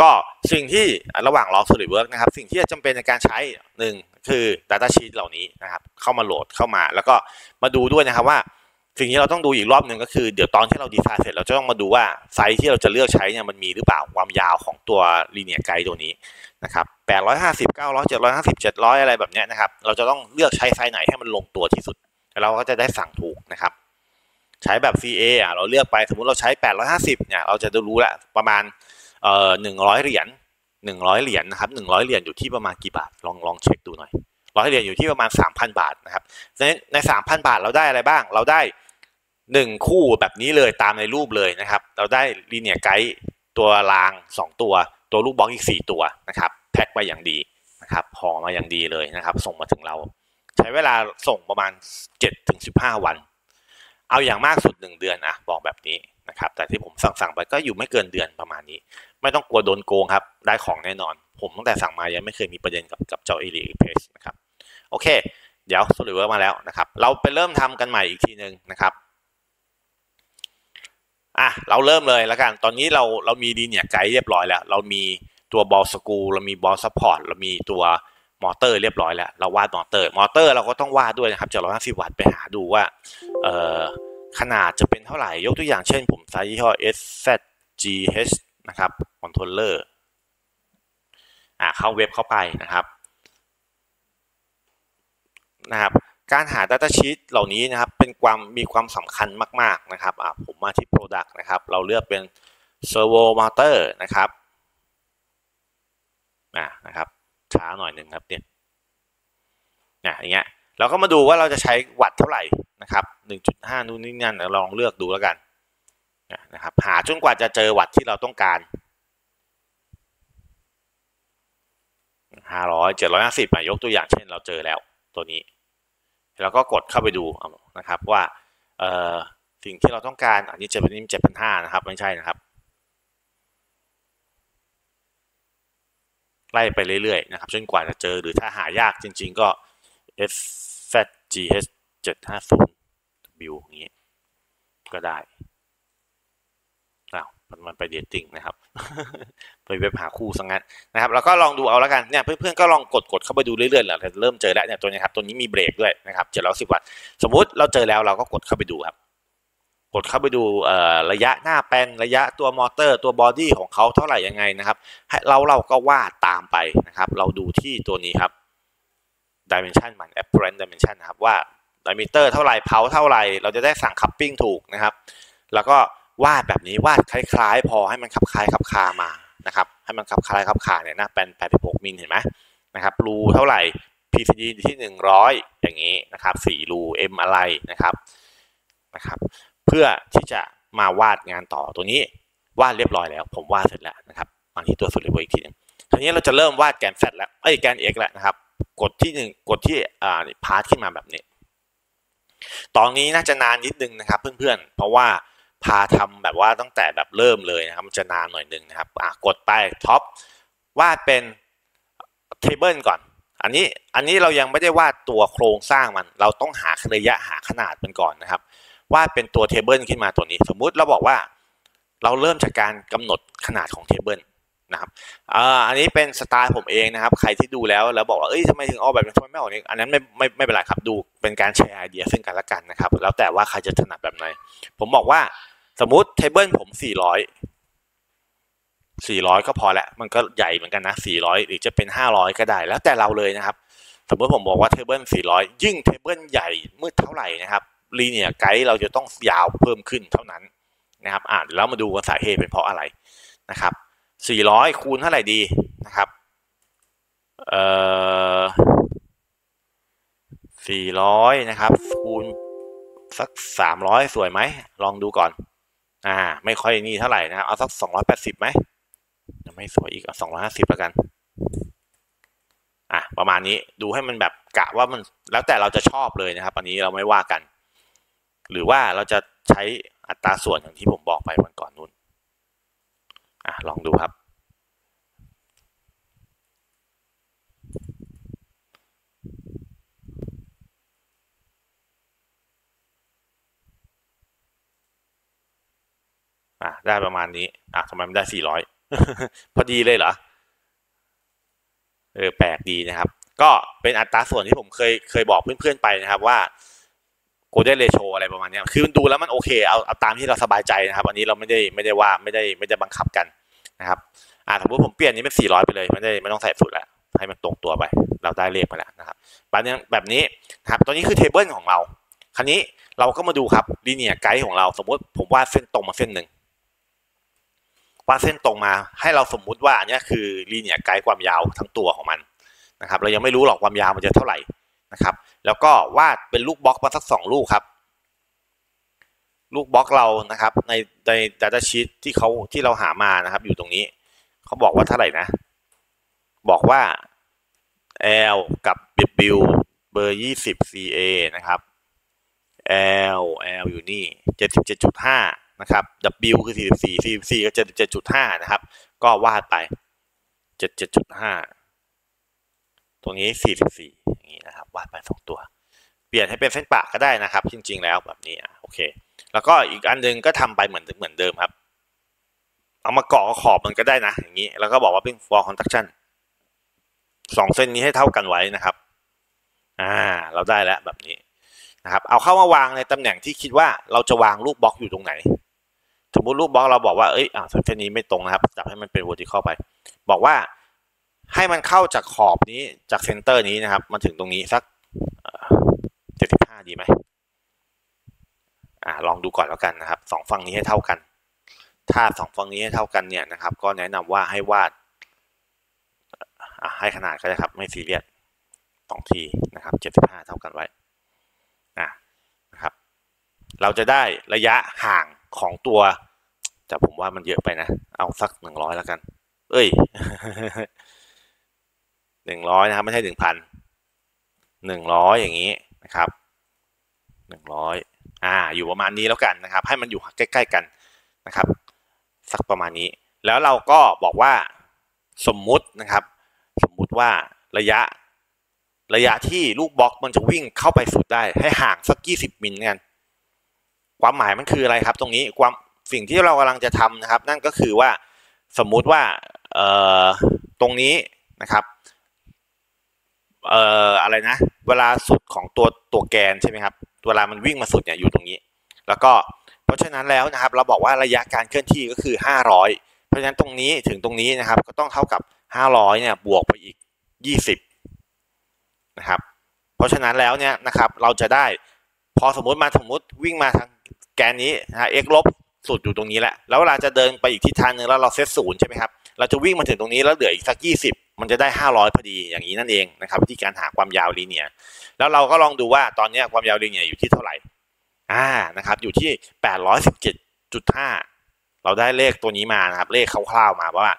Speaker 2: ก็สิ่งที่ระหว่างรอ SolidWorks นะครับ สิ่งที่จำเป็นในการใช้หนึ่งคือ Data Sheet เหล่านี้นะครับ เข้ามาโหลดเข้ามา แล้วก็มาดูด้วยนะครับว่า สิ่งที่เราต้องดูอีกรอบหนึ่งก็คือเดี๋ยวตอนที่เราดีไซน์เสร็จเราจะต้องมาดูว่าไซส์ที่เราจะเลือกใช้เนี่ยมันมีหรือเปล่าความยาวของตัว linear guide ตัวนี้นะครับ850 900 750 700 อะไรแบบนี้นะครับ เราจะต้องเลือกใช้ไซส์ไหนให้มันลงตัวที่สุด แล้วเราก็จะได้สั่งถูกนะครับ ใช้แบบ CA อะเราเลือกไปสมมุติเราใช้ 850 เนี่ยเราจะรู้ละประมาณเอ่อ100 เหรียญหนึ่งร้อยเหรียญนะครับหนึ่งร้อยเหรียญอยู่ที่ประมาณกี่บาทลองลองเช็คดูหน่อยร้อยเหรียญอยู่ที่ประมาณสามพันบาทนะครับในในสามพันบาทเราได้อะไรบ้าง เราได้ หนึ่งคู่แบบนี้เลยตามในรูปเลยนะครับ เราได้ลีเนียไกด์ตัวรางสองตัว ตัวลูกบล็อกอีกสี่ตัวนะครับ แพ็คมาอย่างดีนะครับห่อมาอย่างดีเลยนะครับ ส่งมาถึงเรา ใช้เวลาส่งประมาณเจ็ดถึงสิบห้าวัน เอาอย่างมากสุดหนึ่งเดือนอะบอกแบบนี้นะครับ แต่ที่ผมสั่งสั่งไปก็อยู่ไม่เกินเดือนประมาณนี้ ไม่ต้องกลัวโดนโกงครับ ได้ของแน่นอน ผมตั้งแต่สั่งมายังไม่เคยมีประเด็นกับกับเจ้าเอลีเพสนะครับ โอเค เดี๋ยวสรุปว่ามาแล้วนะครับ เราไปเริ่มทำกันใหม่อีกทีหนึ่งนะครับ อะเราเริ่มเลยแล้วกัน ตอนนี้เราเรามี linear guide เรียบร้อยแล้ว เรามีตัว ball screw เรามี ball support เรามีตัวมอเตอร์เรียบร้อยแล้ว เราวาดมอเตอร์ มอเตอร์เราก็ต้องวาดด้วยนะครับจาก150 วัตต์ไปหาดูว่าเอ่อขนาดจะเป็นเท่าไหร่ ยกตัวอย่างเช่นผมใช้ยี่ห้อ SZGH นะครับ controllerอ่าเข้าเว็บเข้าไปนะครับนะครับ การหา Data Sheet เหล่านี้นะครับเป็นความมีความสำคัญมาก ๆ นะครับผมมาที่ Product นะครับ เราเลือกเป็น Servo Motor นะครับอ่านะครับช้าหน่อยหนึ่งครับเนี่ยนะอย่างเงี้ยเราก็มาดูว่าเราจะใช้วัตต์เท่าไหร่นะครับ1.5นู่นนี่นั่นลองเลือกดูแล้วกันนะครับหาจนกว่าจะเจอวัตต์ที่เราต้องการ500 750มายกตัวอย่างเช่นเราเจอแล้วตัวนี้ แล้วก็กดเข้าไปดูนะครับว่าสิ่งที่เราต้องการอันนี้จะเป็นนี้7,500นะครับไม่ใช่นะครับ ไล่ไปเรื่อยๆนะครับจนกว่าจะเจอหรือถ้าหายากจริง ๆก็ SZGH 750 W อย่างนี้ก็ได้ มันไป dating นะครับ ไปเว็บหาคู่สังงั้นนะครับ แล้วก็ลองดูเอาแล้วกันเนี่ยเพื่อนๆก็ลองกดกดเข้าไปดูเรื่อยๆแหละเริ่มเจอแล้วเนี่ยตัวนี้ครับตัวนี้มีเบรกด้วยนะครับเจ็ดร้อยสิบวัตต์สมมุติเราเจอแล้วเราก็กดเข้าไปดูครับ กดเข้าไปดูระยะหน้าแปลนระยะตัวมอเตอร์ ตัว body ของเขาเท่าไหร่ยังไงนะครับให้เราเราก็วาดตามไปนะครับ เราดูที่ตัวนี้ครับ dimension มัน appearance dimension นะครับว่า diameter เท่าไหร่เพลาเท่าไหร่ เราจะได้สั่ง coupling ถูกนะครับ แล้วก็ วาดแบบนี้วาดคล้ายๆ พอให้มันคับคล้ายคับคามานะครับให้มันคับคล้ายคับคาเนี่ยหน้าแปลน86มิลเห็นไหมนะครับรูเท่าไหร่ PCD ที่ 100 อย่างนี้นะครับ4รู M อะไรนะครับนะครับ เพื่อที่จะมาวาดงานต่อตัวนี้วาดเรียบร้อยแล้ว ผมวาดเสร็จแล้วนะครับมาที่ตัวสุดเลยอีกทีนึงทีนี้เราจะเริ่มวาดแกน Z แล้วไอ้แกน X แล้วนะครับ กดที่หนึ่งกดที่อ่า part ขึ้นมาแบบนี้ ตอนนี้น่าจะนานนิดนึงนะครับเพื่อนๆ เพราะว่า พาทำแบบว่าตั้งแต่แบบเริ่มเลยนะครับมันจะนานหน่อยนึงนะครับอะกดไป top วาดเป็น table ก่อน อันนี้อันนี้เรายังไม่ได้วาดตัวโครงสร้างมัน เราต้องหาระยะหาขนาดมันก่อนนะครับวาดเป็นตัว table ขึ้นมาตัวนี้ สมมุติเราบอกว่าเราเริ่มจากการกำหนดขนาดของ table นะครับอ,อันนี้เป็นสไตล์ผมเองนะครับ ใครที่ดูแล้วแล้วบอกว่าเอ้ยทำไมถึงออกแบบนี้ทำไมไม่ออกนี้อันนั้นไม่ไม่ไม่เป็นไรครับดูเป็นการแชร์ไอเดียซึ่งกันและกันนะครับ แล้วแต่ว่าใครจะถนัดแบบไหนผมบอกว่า สมมติ table ผม 400 400 ก็พอละมันก็ใหญ่เหมือนกันนะ 400 หรือจะเป็น 500 ก็ได้ แล้วแต่เราเลยนะครับ สมมติผมบอกว่า table 400 ยิ่ง table ใหญ่มากเท่าไหร่นะครับ linear guide เราจะต้องยาวเพิ่มขึ้นเท่านั้นนะครับอ่าแล้วมาดูว่าสาเหตุเป็นเพราะอะไรนะครับ 400 คูณเท่าไหร่ดีนะครับเอ่อ400 นะครับ คูณสัก 300 สวยไหม ลองดูก่อน อ่า ไม่ค่อยนี่เท่าไหร่นะครับ เอาสักสองร้อยแปดสิบไหมไม่สวยอีกเอาสองร้อยห้าสิบแล้วกัน อะประมาณนี้ดูให้มันแบบกะว่ามันแล้วแต่เราจะชอบเลยนะครับ อันนี้เราไม่ว่ากัน หรือว่าเราจะใช้อัตราส่วนอย่างที่ผมบอกไปวันก่อนนู้นอะลองดูครับ อะได้ประมาณนี้อะทำไมมันได้สี่ร้อยพอดีเลยเหรอเออแปลกดีนะครับ ก็เป็นอัตราส่วนที่ผมเคยเคยบอกเพื่อนๆไปนะครับว่าโกลเด้นเรโชอะไรประมาณนี้คือดูแล้วมันโอเคเอาเอาตามที่เราสบายใจนะครับ อันนี้เราไม่ได้ไม่ได้ว่าไม่ได้ไม่ได้บังคับกันนะครับอ่าสมมติผมเปลี่ยนนี้เป็นสี่ร้อยไปเลย ไม่ได้ไม่ต้องใส่สุดแล้ว ให้มันตรงตัวไป เราได้เลขมาแล้วนะครับแบบนี้แบบนี้นะครับตัวนี้คือ table ของเรา คราวนี้เราก็มาดูครับ linear guide ของเรา สมมติผมวาดเส้นตรงมาเส้นหนึ่ง วาดเส้นตรงมาให้เราสมมุติว่าอันนี้คือ linear guide ความยาวทั้งตัวของมันนะครับ เรายังไม่รู้หรอกความยาวมันจะเท่าไหร่นะครับ แล้วก็วาดเป็นลูกบล็อกมาสักสองลูกครับ ลูกบล็อกเรานะครับในใน Data Sheet ที่เขาที่เราหามานะครับ อยู่ตรงนี้เขาบอกว่าเท่าไหร่นะ บอกว่า L กับ W เบอร์20 CA นะครับ L L อยู่นี่77.5 นะครับ W คือ 44 44ก็77.5 นะครับ ก็วาดไป 77.5 ตรงนี้ 44 อย่างนี้นะครับ วาดไปสองตัว เปลี่ยนให้เป็นเส้นปะก็ได้นะครับ จริง ๆ แล้วแบบนี้โอเค แล้วก็อีกอันนึงก็ทำไปเหมือนเหมือนเดิมครับ เอามาเกาะขอบมันก็ได้นะ อย่างนี้ แล้วก็บอกว่าเป็น for construction สองเส้นนี้ให้เท่ากันไว้นะครับ อ่า เราได้แล้วแบบนี้นะครับ เอาเข้ามาวางในตำแหน่งที่คิดว่าเราจะวางลูกบล็อกอยู่ตรงไหน สมมติลูกบล็อกเราบอกว่า เอ้ยอ่าเส้นนี้ไม่ตรงนะครับ จับให้มันเป็น vertical ไป บอกว่าให้มันเข้าจากขอบนี้จากเซนเตอร์นี้นะครับมาถึงตรงนี้สักเจ็ดสิบห้าดีไหมอ่าลองดูก่อนแล้วกันนะครับสองฝั่งนี้ให้เท่ากัน ถ้าสองฝั่งนี้ให้เท่ากันเนี่ยนะครับ ก็แนะนำว่าให้วาดให้ขนาดก็ได้ครับ ไม่ซีเรียสสองทีนะครับเจ็ดสิบห้าเท่ากันไว้นะครับ เราจะได้ระยะห่าง ของตัว แต่ผมว่ามันเยอะไปนะ เอาสักหนึ่งร้อยแล้วกัน เอ้ยหนึ่งร้อยนะครับ ไม่ใช่หนึ่งพันหนึ่งร้อยอย่างนี้นะครับหนึ่งร้อยอ่า อยู่ประมาณนี้แล้วกันนะครับ ให้มันอยู่ใกล้ ๆกันนะครับ สักประมาณนี้ แล้วเราก็บอกว่าสมมุตินะครับ สมมุติว่าระยะระยะที่ลูกบล็อกมันจะวิ่งเข้าไปสุดได้ ให้ห่างสักยี่สิบมิลกัน ความหมายมันคืออะไรครับ ตรงนี้ความสิ่งที่เรากำลังจะทำนะครับ นั่นก็คือว่าสมมุติว่าเอ่อตรงนี้นะครับเอ่ออะไรนะ เวลาสุดของตัวตัวแกนใช่ไหมครับเวลามันวิ่งมาสุดเนี่ยอยู่ตรงนี้ แล้วก็เพราะฉะนั้นแล้วนะครับ เราบอกว่าระยะการเคลื่อนที่ก็คือ 500 เพราะฉะนั้นตรงนี้ถึงตรงนี้นะครับ ก็ต้องเท่ากับ 500เนี่ยบวกไปอีก 20นะครับ เพราะฉะนั้นแล้วเนี่ยนะครับ เราจะได้พอสมมุติมาสมมติวิ่งมาทาง นนี้นะ x ลบสุดอยู่ตรงนี้แหละ แล้วเวลาจะเดินไปอีกทิศทางหนึ่งแล้วเราเซตศูนย์ใช่ไหมครับ เราจะวิ่งมาถึงตรงนี้แล้วเหลืออีกสัก 20 มันจะได้ 500 พอดีอย่างนี้นั่นเองนะครับวิธีการหาความยาวลีเนียแล้วเราก็ลองดูว่าตอนนี้ความยาวลีเนียอยู่ที่เท่าไหร่อ่านะครับอยู่ที่ 817.5 เราได้เลขตัวนี้มานะครับเลขคร่าวๆมาว่า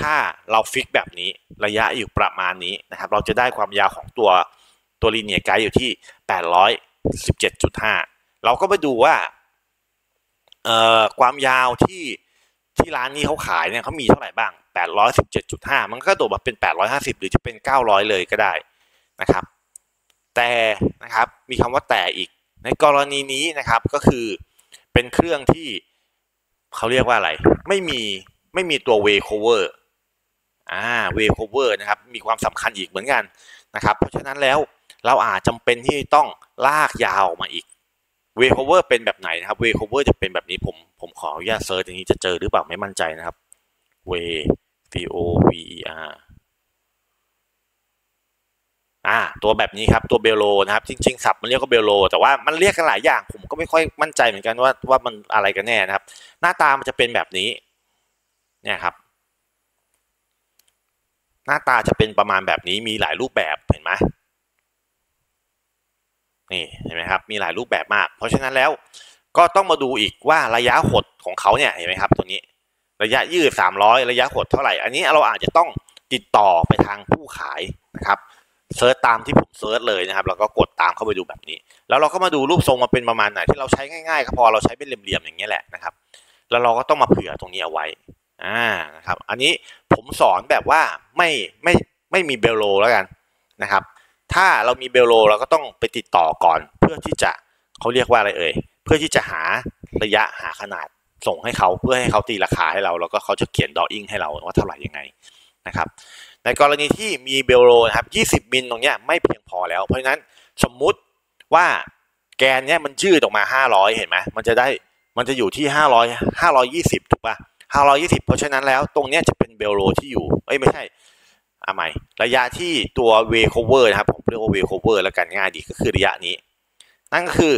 Speaker 2: ถ้าเราฟิกแบบนี้ระยะอยู่ประมาณนี้นะครับเราจะได้ความยาวของตัวตัวลีเนียไกด์อยู่ที่ 817.5 เราก็ไปดูว่า เอ่อความยาวที่ที่ร้านนี้เขาขายเนี่ยเขามีเท่าไหร่บ้าง 817.5 มันก็โดดมาเป็น 850 หรือจะเป็น 900 เลยก็ได้นะครับ แต่นะครับมีคำว่าแต่อีก ในกรณีนี้นะครับก็คือเป็นเครื่องที่เขาเรียกว่าอะไร ไม่มีไม่มีตัว way cover อ่า way cover นะครับ มีความสำคัญอีกเหมือนกันนะครับ เพราะฉะนั้นแล้วเราอาจจำเป็นที่ต้องลากยาวมาอีก way cover เป็นแบบไหนนะครับ way cover จะเป็นแบบนี้ผมผมขออนุญาต search อย่างนี้จะเจอหรือเปล่าไม่มั่นใจนะครับ way c o v e r อ่าตัวแบบนี้ครับตัว bellow นะครับจริงๆศัพท์มันเรียกว่า bellow แต่ว่ามันเรียกกันหลายอย่าง ผมก็ไม่ค่อยมั่นใจเหมือนกันว่าว่ามันอะไรกันแน่นะครับ หน้าตามันจะเป็นแบบนี้เนี่ยครับ หน้าตาจะเป็นประมาณแบบนี้มีหลายรูปแบบเห็นไหม นี่เห็นไหมครับมีหลายรูปแบบมาก เพราะฉะนั้นแล้วก็ต้องมาดูอีกว่าระยะหดของเขาเนี่ยเห็นไหมครับตัวนี้ระยะยืด 300 ระยะหดเท่าไหร่ อันนี้เราอาจจะต้องติดต่อไปทางผู้ขายนะครับ search ตามที่ผม search เลยนะครับแล้วก็กดตามเข้าไปดูแบบนี้ แล้วเราก็มาดูรูปทรงมาเป็นประมาณไหนที่เราใช้ง่ายๆก็พอเราใช้เป็นเหลี่ยมๆอย่างเงี้แหละนะครับ แล้วเราก็ต้องมาเผื่อตรงนี้เอาไว้อ่านะครับ อันนี้ผมสอนแบบว่าไม่ไม่ไม่มี bellow แล้วกันนะครับ ถ้าเรามี bellow เราก็ต้องไปติดต่อก่อน เพื่อที่จะเขาเรียกว่าอะไรเอ่ยเพื่อที่จะหาระยะหาขนาดส่งให้เขาเพื่อให้เขาตีราคาให้เรา แล้วก็เขาจะเขียน drawing ให้เราว่าเท่าไหร่ยังไงนะครับ ในกรณีที่มี bellow นะครับ20มิลตรงเนี้ยไม่เพียงพอแล้ว เพราะฉะนั้นสมมุติว่าแกนเนี้ยมันยืดออกมา 500 เห็นไหมมันจะได้มันจะอยู่ที่ 500 520 ถูกป่ะ520 เพราะฉะนั้นแล้วตรงเนี้ยจะเป็น bellow ที่อยู่เอ้ยไม่ใช่ เอาใหม่ ระยะที่ตัว way cover นะครับ ผมเรียกว่า way cover แล้วกันง่ายดีก็คือระยะนี้ นั่นก็คือ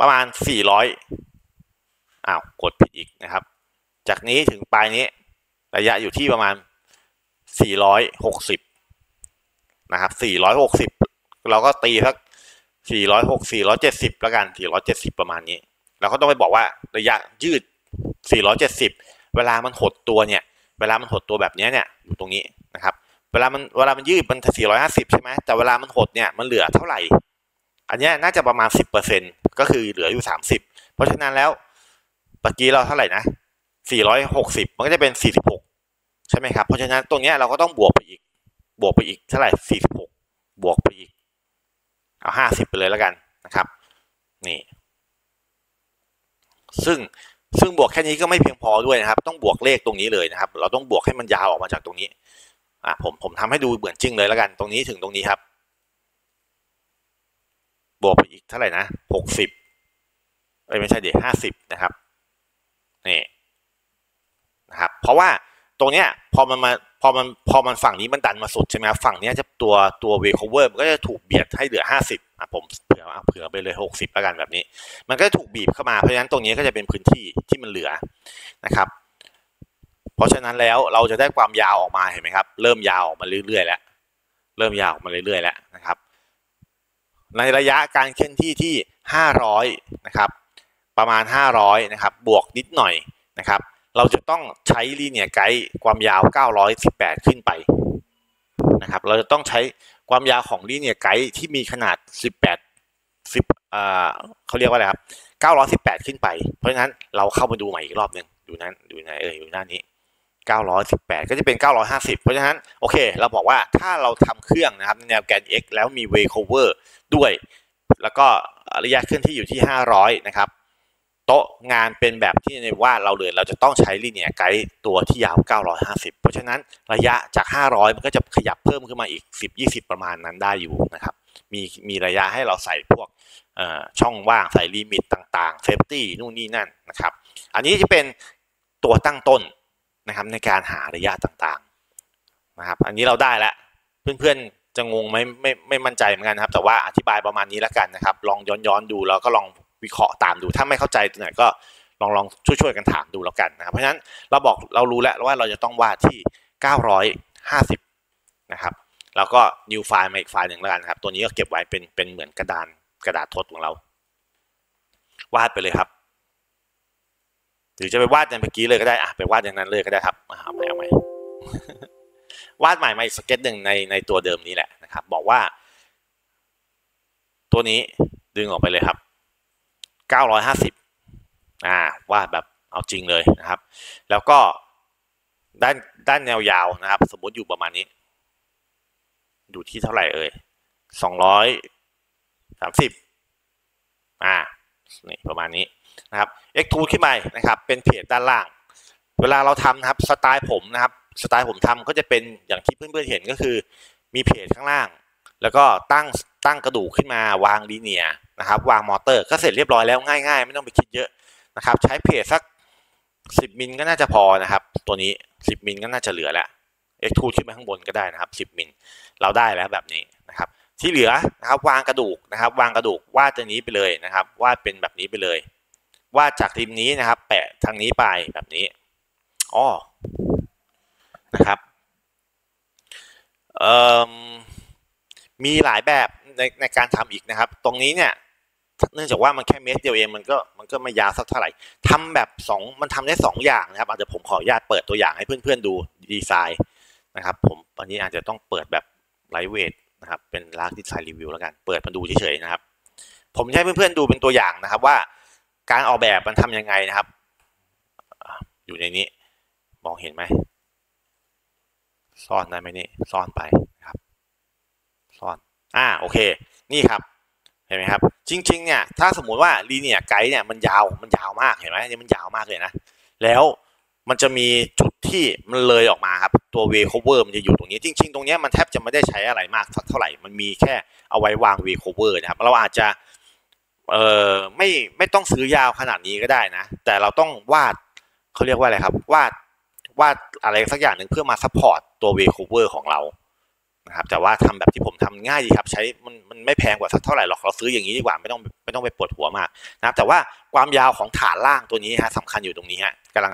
Speaker 2: ประมาณ 400อ้าวกดผิดอีกนะครับ จากนี้ถึงปลายนี้ ระยะอยู่ที่ประมาณ 460 นะครับ 460 เราก็ตีสัก 406 470 แล้วกัน 470 ประมาณนี้ เราก็ต้องไปบอกว่าระยะยืด 470 เวลามันหดตัวเนี่ย เวลามันหดตัวแบบนี้เนี่ยอยู่ตรงนี้นะครับ เวลามันเวลามันยืดมัน450ใช่ไหมแต่เวลามันหดเนี่ยมันเหลือเท่าไหร่ อันนี้น่าจะประมาณ10%ก็คือเหลืออยู่30เพราะฉะนั้นแล้วเมื่อกี้เราเท่าไหร่นะ460มันก็จะเป็น46ใช่ไหมครับ เพราะฉะนั้นตรงนี้เราก็ต้องบวกไปอีก บวกไปอีกเท่าไหร่46บวกไปอีก เอา50ไปเลยแล้วกันนะครับ นี่ ซึ่งซึ่งบวกแค่นี้ก็ไม่เพียงพอด้วยนะครับ ต้องบวกเลขตรงนี้เลยนะครับ เราต้องบวกให้มันยาวออกมาจากตรงนี้ อะผมผมทำให้ดูเหมือนจริงเลยแล้วกัน ตรงนี้ถึงตรงนี้ครับ บวกไปอีกเท่าไหร่นะ60เอ้ยไม่ใช่เดี๋ยว50นะครับนี่นะครับเพราะว่าตรงเนี้ยพอมันมาพอมันพอมันฝั่งนี้มันดันมาสุดใช่ไหมครับฝั่งนี้จะตัวตัวเวคเวอร์มันก็จะถูกเบียดให้เหลือ 50อะผมเผื่อเผื่อไปเลย 60แล้วกันแบบนี้ มันก็ถูกบีบเข้ามาเพราะฉะนั้นตรงนี้ก็จะเป็นพื้นที่ที่มันเหลือนะครับ เพราะฉะนั้นแล้วเราจะได้ความยาวออกมาเห็นไหมครับ เริ่มยาวออกมาเรื่อยๆแล้วเริ่มยาวออกมาเรื่อยๆแล้วนะครับ ในระยะการเคลื่อนที่ที่ 500 นะครับ ประมาณ 500 นะครับ บวกนิดหน่อยนะครับ เราจะต้องใช้ลีเนียไกด์ความยาว 918 ขึ้นไปนะครับ เราจะต้องใช้ความยาวของลีเนียไกด์ที่มีขนาด 18 10อ่าเขาเรียกว่าอะไรครับ 918 ขึ้นไป เพราะฉะนั้นเราเข้ามาดูใหม่อีกรอบหนึ่งดูนั้นดูไหนเอออยู่หน้านี้ 918 ก็จะเป็น 950 เพราะฉะนั้น โอเค เราบอกว่าถ้าเราทำเครื่องนะครับแนวแกน x แล้วมี way cover ด้วย แล้วก็ระยะเคลื่อนที่อยู่ที่ 500 นะครับ โต๊ะงานเป็นแบบที่ในว่าเราเลยเราจะต้องใช้ linear guide ตัวที่ยาว 950 เพราะฉะนั้นระยะจาก 500 มันก็จะขยับเพิ่มขึ้นมาอีก 10-20 ประมาณนั้นได้อยู่นะครับ มีมีระยะให้เราใส่พวกช่องว่างใส่ limit ต่างๆ safety นู่นนี่นั่นนะครับ อันนี้จะเป็นตัวตั้งต้น นะครับในการหาระยะต่างๆนะครับ อันนี้เราได้แล้วเพื่อนๆจะงงไหมไม่ไม่มั่นใจเหมือนกันนะครับ แต่ว่าอธิบายประมาณนี้แล้วกันนะครับ ลองย้อนๆดูแล้วก็ลองวิเคราะห์ตามดู ถ้าไม่เข้าใจตรงไหนก็ลองลองช่วยๆกันถามดูแล้วกันนะครับ เพราะฉะนั้นเราบอกเรารู้แล้วว่าเราจะต้องวาดที่ 950 นะครับ แล้วก็ new file มาอีกไฟล์หนึ่งแล้วกันครับ ตัวนี้ก็เก็บไว้เป็นเป็นเหมือนกระดานกระดาษทดของเรา วาดไปเลยครับ หรือจะไปวาดอย่างเมื่อกี้เลยก็ได้อะไปวาดอย่างนั้นเลยก็ได้ครับเอาใหม่เอาใหม่วาดใหม่มาอีกสเก็ตหนึ่งในในตัวเดิมนี้แหละนะครับ บอกว่า ตัวนี้ดึงออกไปเลยครับ 950อ่าวาดแบบเอาจริงเลยนะครับ แล้วก็ด้านด้านแนวยาวนะครับ สมมติอยู่ประมาณนี้ อยู่ที่เท่าไหร่เอ่ยสองร้อยสามสิบอ่านี่ประมาณนี้ นะครับ X t o ขึ้นไปนะครับ เป็นเพจด้านล่าง เวลาเราทำนะครับสไตล์ผมนะครับสไตล์ผมทำก็จะเป็นอย่างที่เพื่อนๆเห็นก็คือ มีเพจข้างล่าง แล้วก็ตั้งตั้งกระดูกขึ้นมาวางลีเนียนะครับ วางมอเตอร์ก็เสร็จเรียบร้อยแล้วง่ายๆ ไม่ต้องไปคิดเยอะนะครับ ใช้เพจสัก 10 มิลก็น่าจะพอนะครับ ตัวนี้ 10 มิลก็น่าจะเหลือแล้ว X t o ขึ้นไปข้างบนก็ได้นะครับ 10 มิลเราได้แล้วแบบนี้นะครับ ที่เหลือนะครับวางกระดูกนะครับ วางกระดูกวาดตัวนี้ไปเลยนะครับวาดเป็นแบบนี้ไปเลย วาดจากริมนี้นะครับ แปะทางนี้ไปแบบนี้อ๋อนะครับมีหลายแบบในในการทำอีกนะครับ ตรงนี้เนี่ยเนื่องจากว่ามันแค่เมตรเดียวเองมันก็มันก็ไม่ยาวสักเท่าไหร่ทำแบบสองมันทำได้สองอย่างนะครับอาจจะผมขออนุญาตเปิดตัวอย่างให้เพื่อนๆดูดีไซน์นะครับ ผมอันนี้อาจจะต้องเปิดแบบไลท์เวทนะครับเป็นลากดีไซน์รีวิวแล้วกัน เปิดมาดูเฉยๆนะครับ ผมให้เพื่อนๆดูเป็นตัวอย่างนะครับว่า การออกแบบมันทำยังไงนะครับ อยู่ในนี้มองเห็นไหมซ่อนได้ไหมนี่ซ่อนไปนะครับซ่อนอ่าโอเค นี่ครับเห็นไหมครับจริงๆเนี่ยถ้าสมมุติว่า linear guide เนี่ยมันยาวมันยาวมากเห็นไหมนี่มันยาวมากเลยนะแล้วมันจะมีจุดที่มันเลยออกมาครับตัว way cover มันจะอยู่ตรงนี้ จริง ๆ ตรงนี้มันแทบจะไม่ได้ใช้อะไรมากสักเท่าไหร่มันมีแค่เอาไว้วาง way cover นะครับเราอาจจะ เออไม่ไม่ต้องซื้อยาวขนาดนี้ก็ได้นะ แต่เราต้องวาดเขาเรียกว่าอะไรครับ วาดวาดอะไรสักอย่างหนึ่งเพื่อมา support ตัว way cover ของเรานะครับแต่ว่าทำแบบที่ผมทำง่ายดีครับ ใช้มันมันไม่แพงกว่าสักเท่าไหร่หรอกเราซื้ออย่างนี้ดีกว่าไม่ต้องไม่ต้องไปปวดหัวมากนะครับแต่ว่าความยาวของฐานล่างตัวนี้ฮะสำคัญอยู่ตรงนี้ฮะกำลัง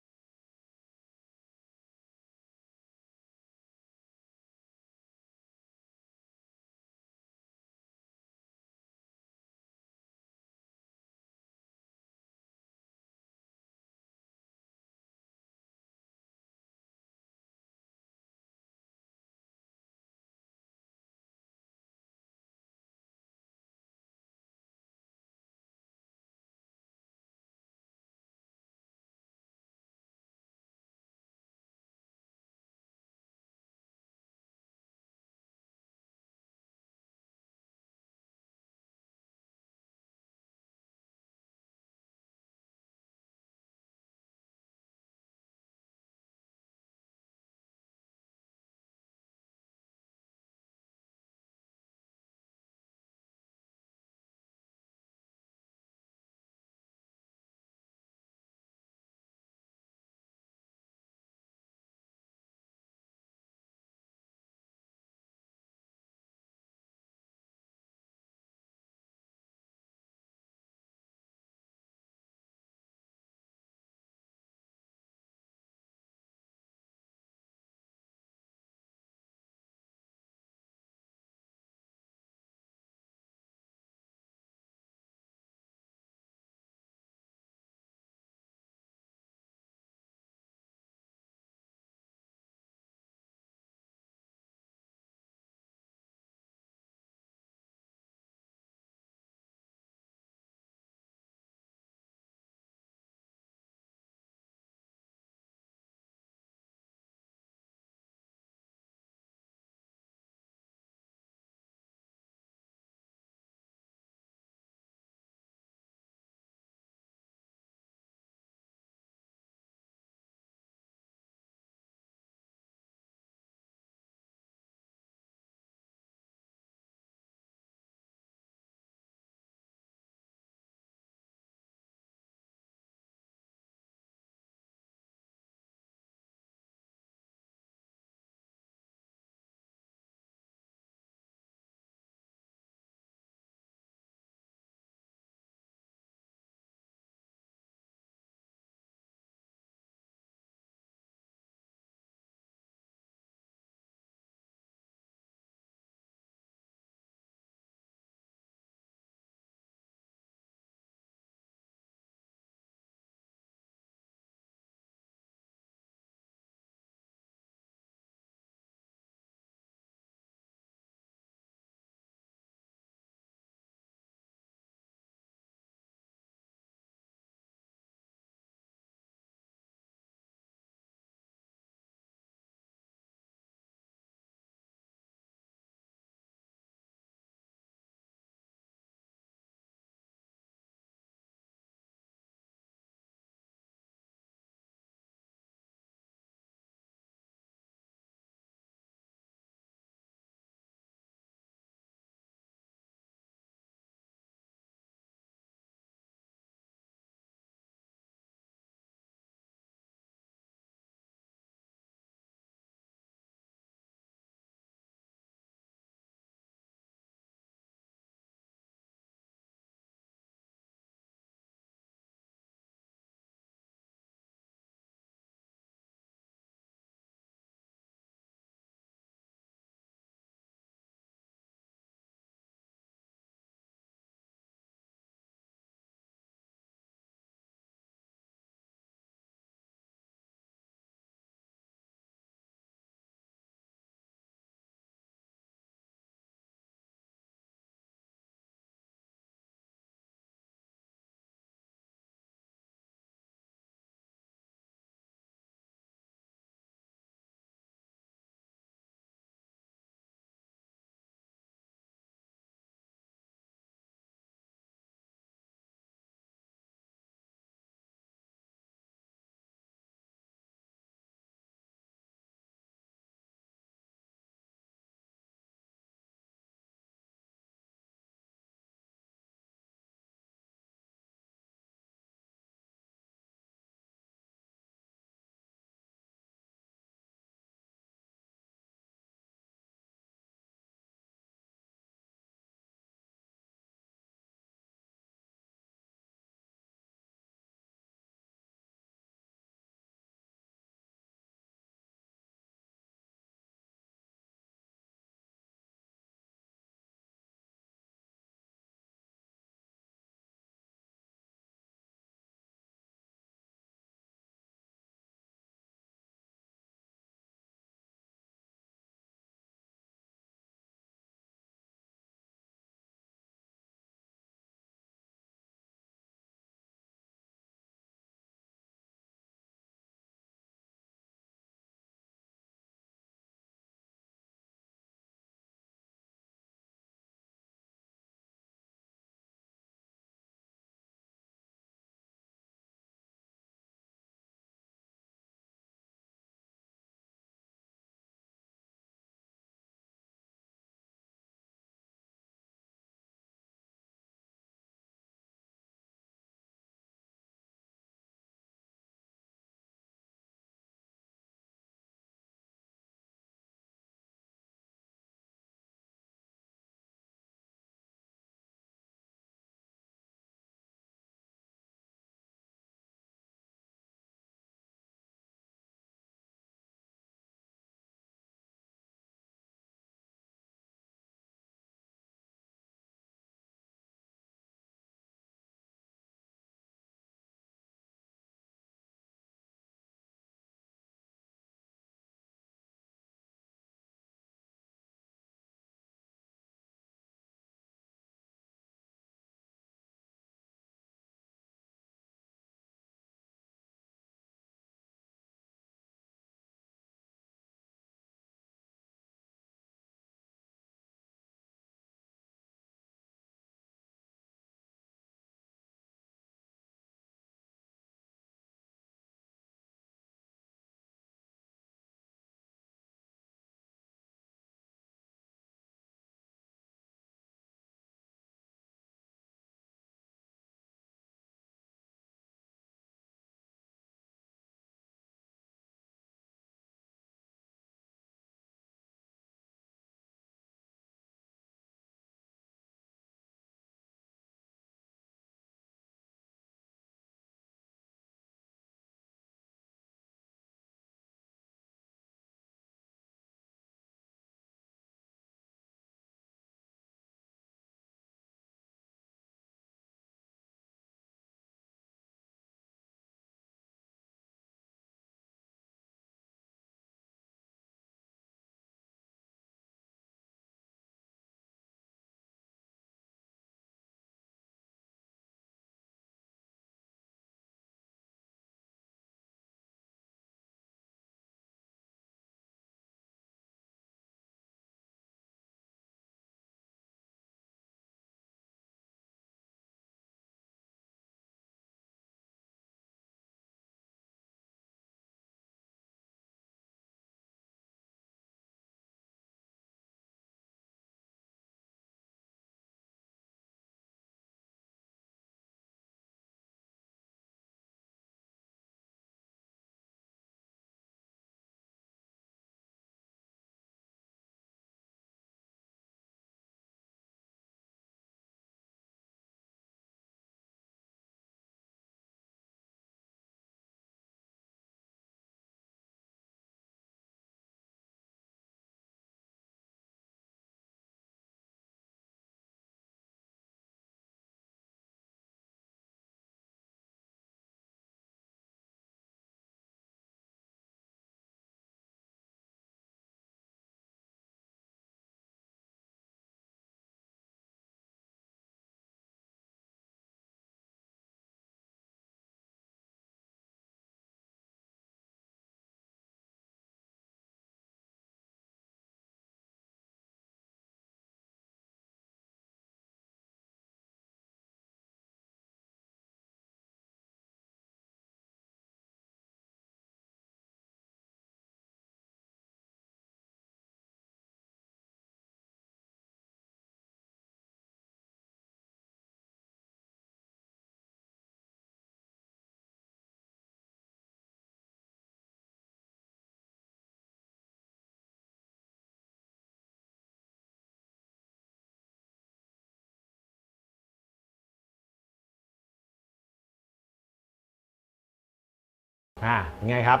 Speaker 1: อ่ายังไงครับ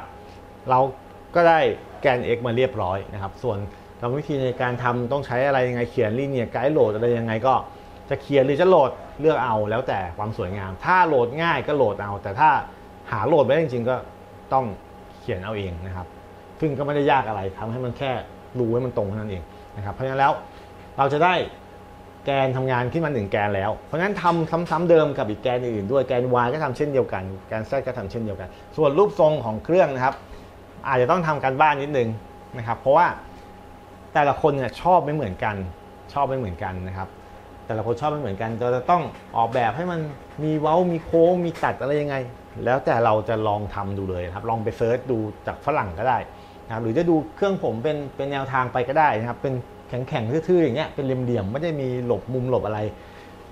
Speaker 1: เราก็ได้แกน x มาเรียบร้อยนะครับ ส่วนกรรมวิธีในการทำต้องใช้อะไรยังไงเขียนลิเนียไกด์โหลดอะไรยังไงก็จะเขียนหรือจะโหลดเลือกเอาแล้วแต่ความสวยงาม ถ้าโหลดง่ายก็โหลดเอา แต่ถ้าหาโหลดไม่ได้จริง ๆ ก็ต้องเขียนเอาเองนะครับ ซึ่งก็ไม่ได้ยากอะไรทำให้มันแค่รูให้มันตรงเท่านั้นเองนะครับ เพราะฉะนั้นแล้วเราจะได้ แกนทำงานขึ้นมาหนึ่งแกนแล้ว เพราะฉะนั้นทำซ้ำๆเดิมกับอีกแกนอื่นๆด้วยแกน y ก็ทำเช่นเดียวกัน แกน z ก็ทำเช่นเดียวกัน ส่วนรูปทรงของเครื่องนะครับ อาจจะต้องทำการบ้านนิดนึงนะครับ เพราะว่าแต่ละคนเนี่ยชอบไม่เหมือนกัน ชอบไม่เหมือนกันนะครับ แต่ละคนชอบไม่เหมือนกันเราจะต้องออกแบบให้มันมีเว้ามีโค้งมีตัดอะไรยังไง แล้วแต่เราจะลองทำดูเลยนะครับ ลองไปเซิร์ชดูจากฝรั่งก็ได้นะครับหรือจะดูเครื่องผมเป็นเป็นแนวทางไปก็ได้นะครับเป็น แข็งๆทื่อๆอย่างเงี้ยเป็นเหลี่ยมๆไม่ได้มีหลบมุมหลบอะไร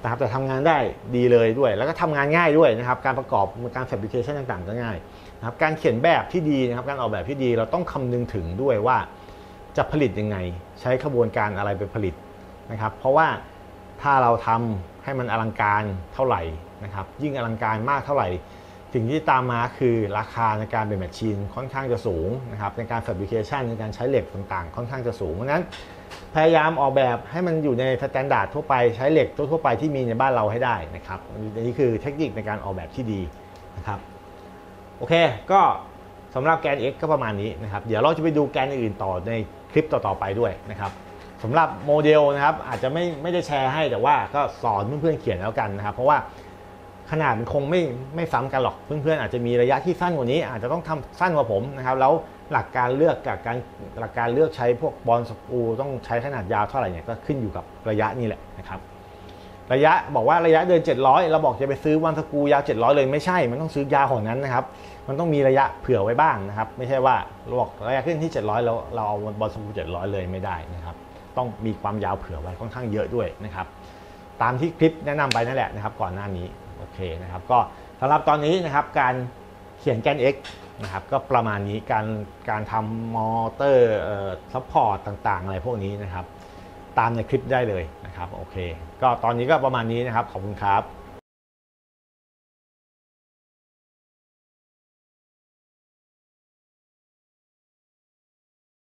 Speaker 1: นะครับแต่ทำงานได้ดีเลยด้วย แล้วก็ทำงานง่ายด้วยนะครับการประกอบการ fabrication ต่างๆ ก็ง่ายนะครับการเขียนแบบที่ดีนะครับการออกแบบที่ดีเราต้องคำนึงถึงด้วยว่าจะผลิตยังไง ใช้ขบวนการอะไรไปผลิตนะครับเพราะว่าถ้าเราทำให้มันอลังการเท่าไหร่นะครับยิ่งอลังการมากเท่าไหร่สิ่งที่ตามมาคือราคาในการเป็นแมชชีนค่อนข้างจะสูงนะครับในการ fabrication ในการใช้เหล็กต่างๆ ค่อนข้างจะสูงเพราะฉะนั้น พยายามออกแบบให้มันอยู่ใน standard ทั่วไปใช้เหล็กทั่วไปที่มีในบ้านเราให้ได้นะครับอันนี้คือเทคนิคในการออกแบบที่ดีนะครับโอเคก็สำหรับแกน X ก็ประมาณนี้นะครับเดี๋ยวเราจะไปดูแกนอื่นต่อในคลิปต่อๆไปด้วยนะครับสำหรับโมเดลนะครับอาจจะไม่ไม่ได้แชร์ให้แต่ว่าก็สอนเพื่อนๆเขียนแล้วกันนะครับ เพราะว่าขนาดมันคงไม่ไม่ซ้ำกันหรอกเพื่อนๆอาจจะมีระยะที่สั้นกว่านี้ อาจจะต้องทำสั้นกว่าผมนะครับแล้ว หลักการเลือกกับการหลักการเลือกใช้พวกบอลสกูต้องใช้ขนาดยาวเท่าไหร่เนี่ยก็ขึ้นอยู่กับระยะนี่แหละนะครับระยะบอกว่าระยะเดิน 700 เราบอกจะไปซื้อวันสกูยาว 700 เลยไม่ใช่ มันต้องซื้อยาวของนั้นนะครับ มันต้องมีระยะเผื่อไว้บ้างนะครับ ไม่ใช่ว่าเราบอกระยะขึ้นที่ 700 แล้วเราเอาบอลสกรู700 เลยไม่ได้นะครับ ต้องมีความยาวเผื่อไว้ค่อนข้างเยอะด้วยนะครับ ตามที่คลิปแนะนำไปนั่นแหละนะครับ ก่อนหน้านี้ โอเคนะครับ ก็สำหรับตอนนี้นะครับการเขียนแกน x นะครับก็ประมาณนี้การการทำ motor support ต่าง ๆ อะไรพวกนี้นะครับ ตามในคลิปได้เลยนะครับโอเค ก็ตอนนี้ก็ประมาณนี้นะครับ ขอบคุณครับ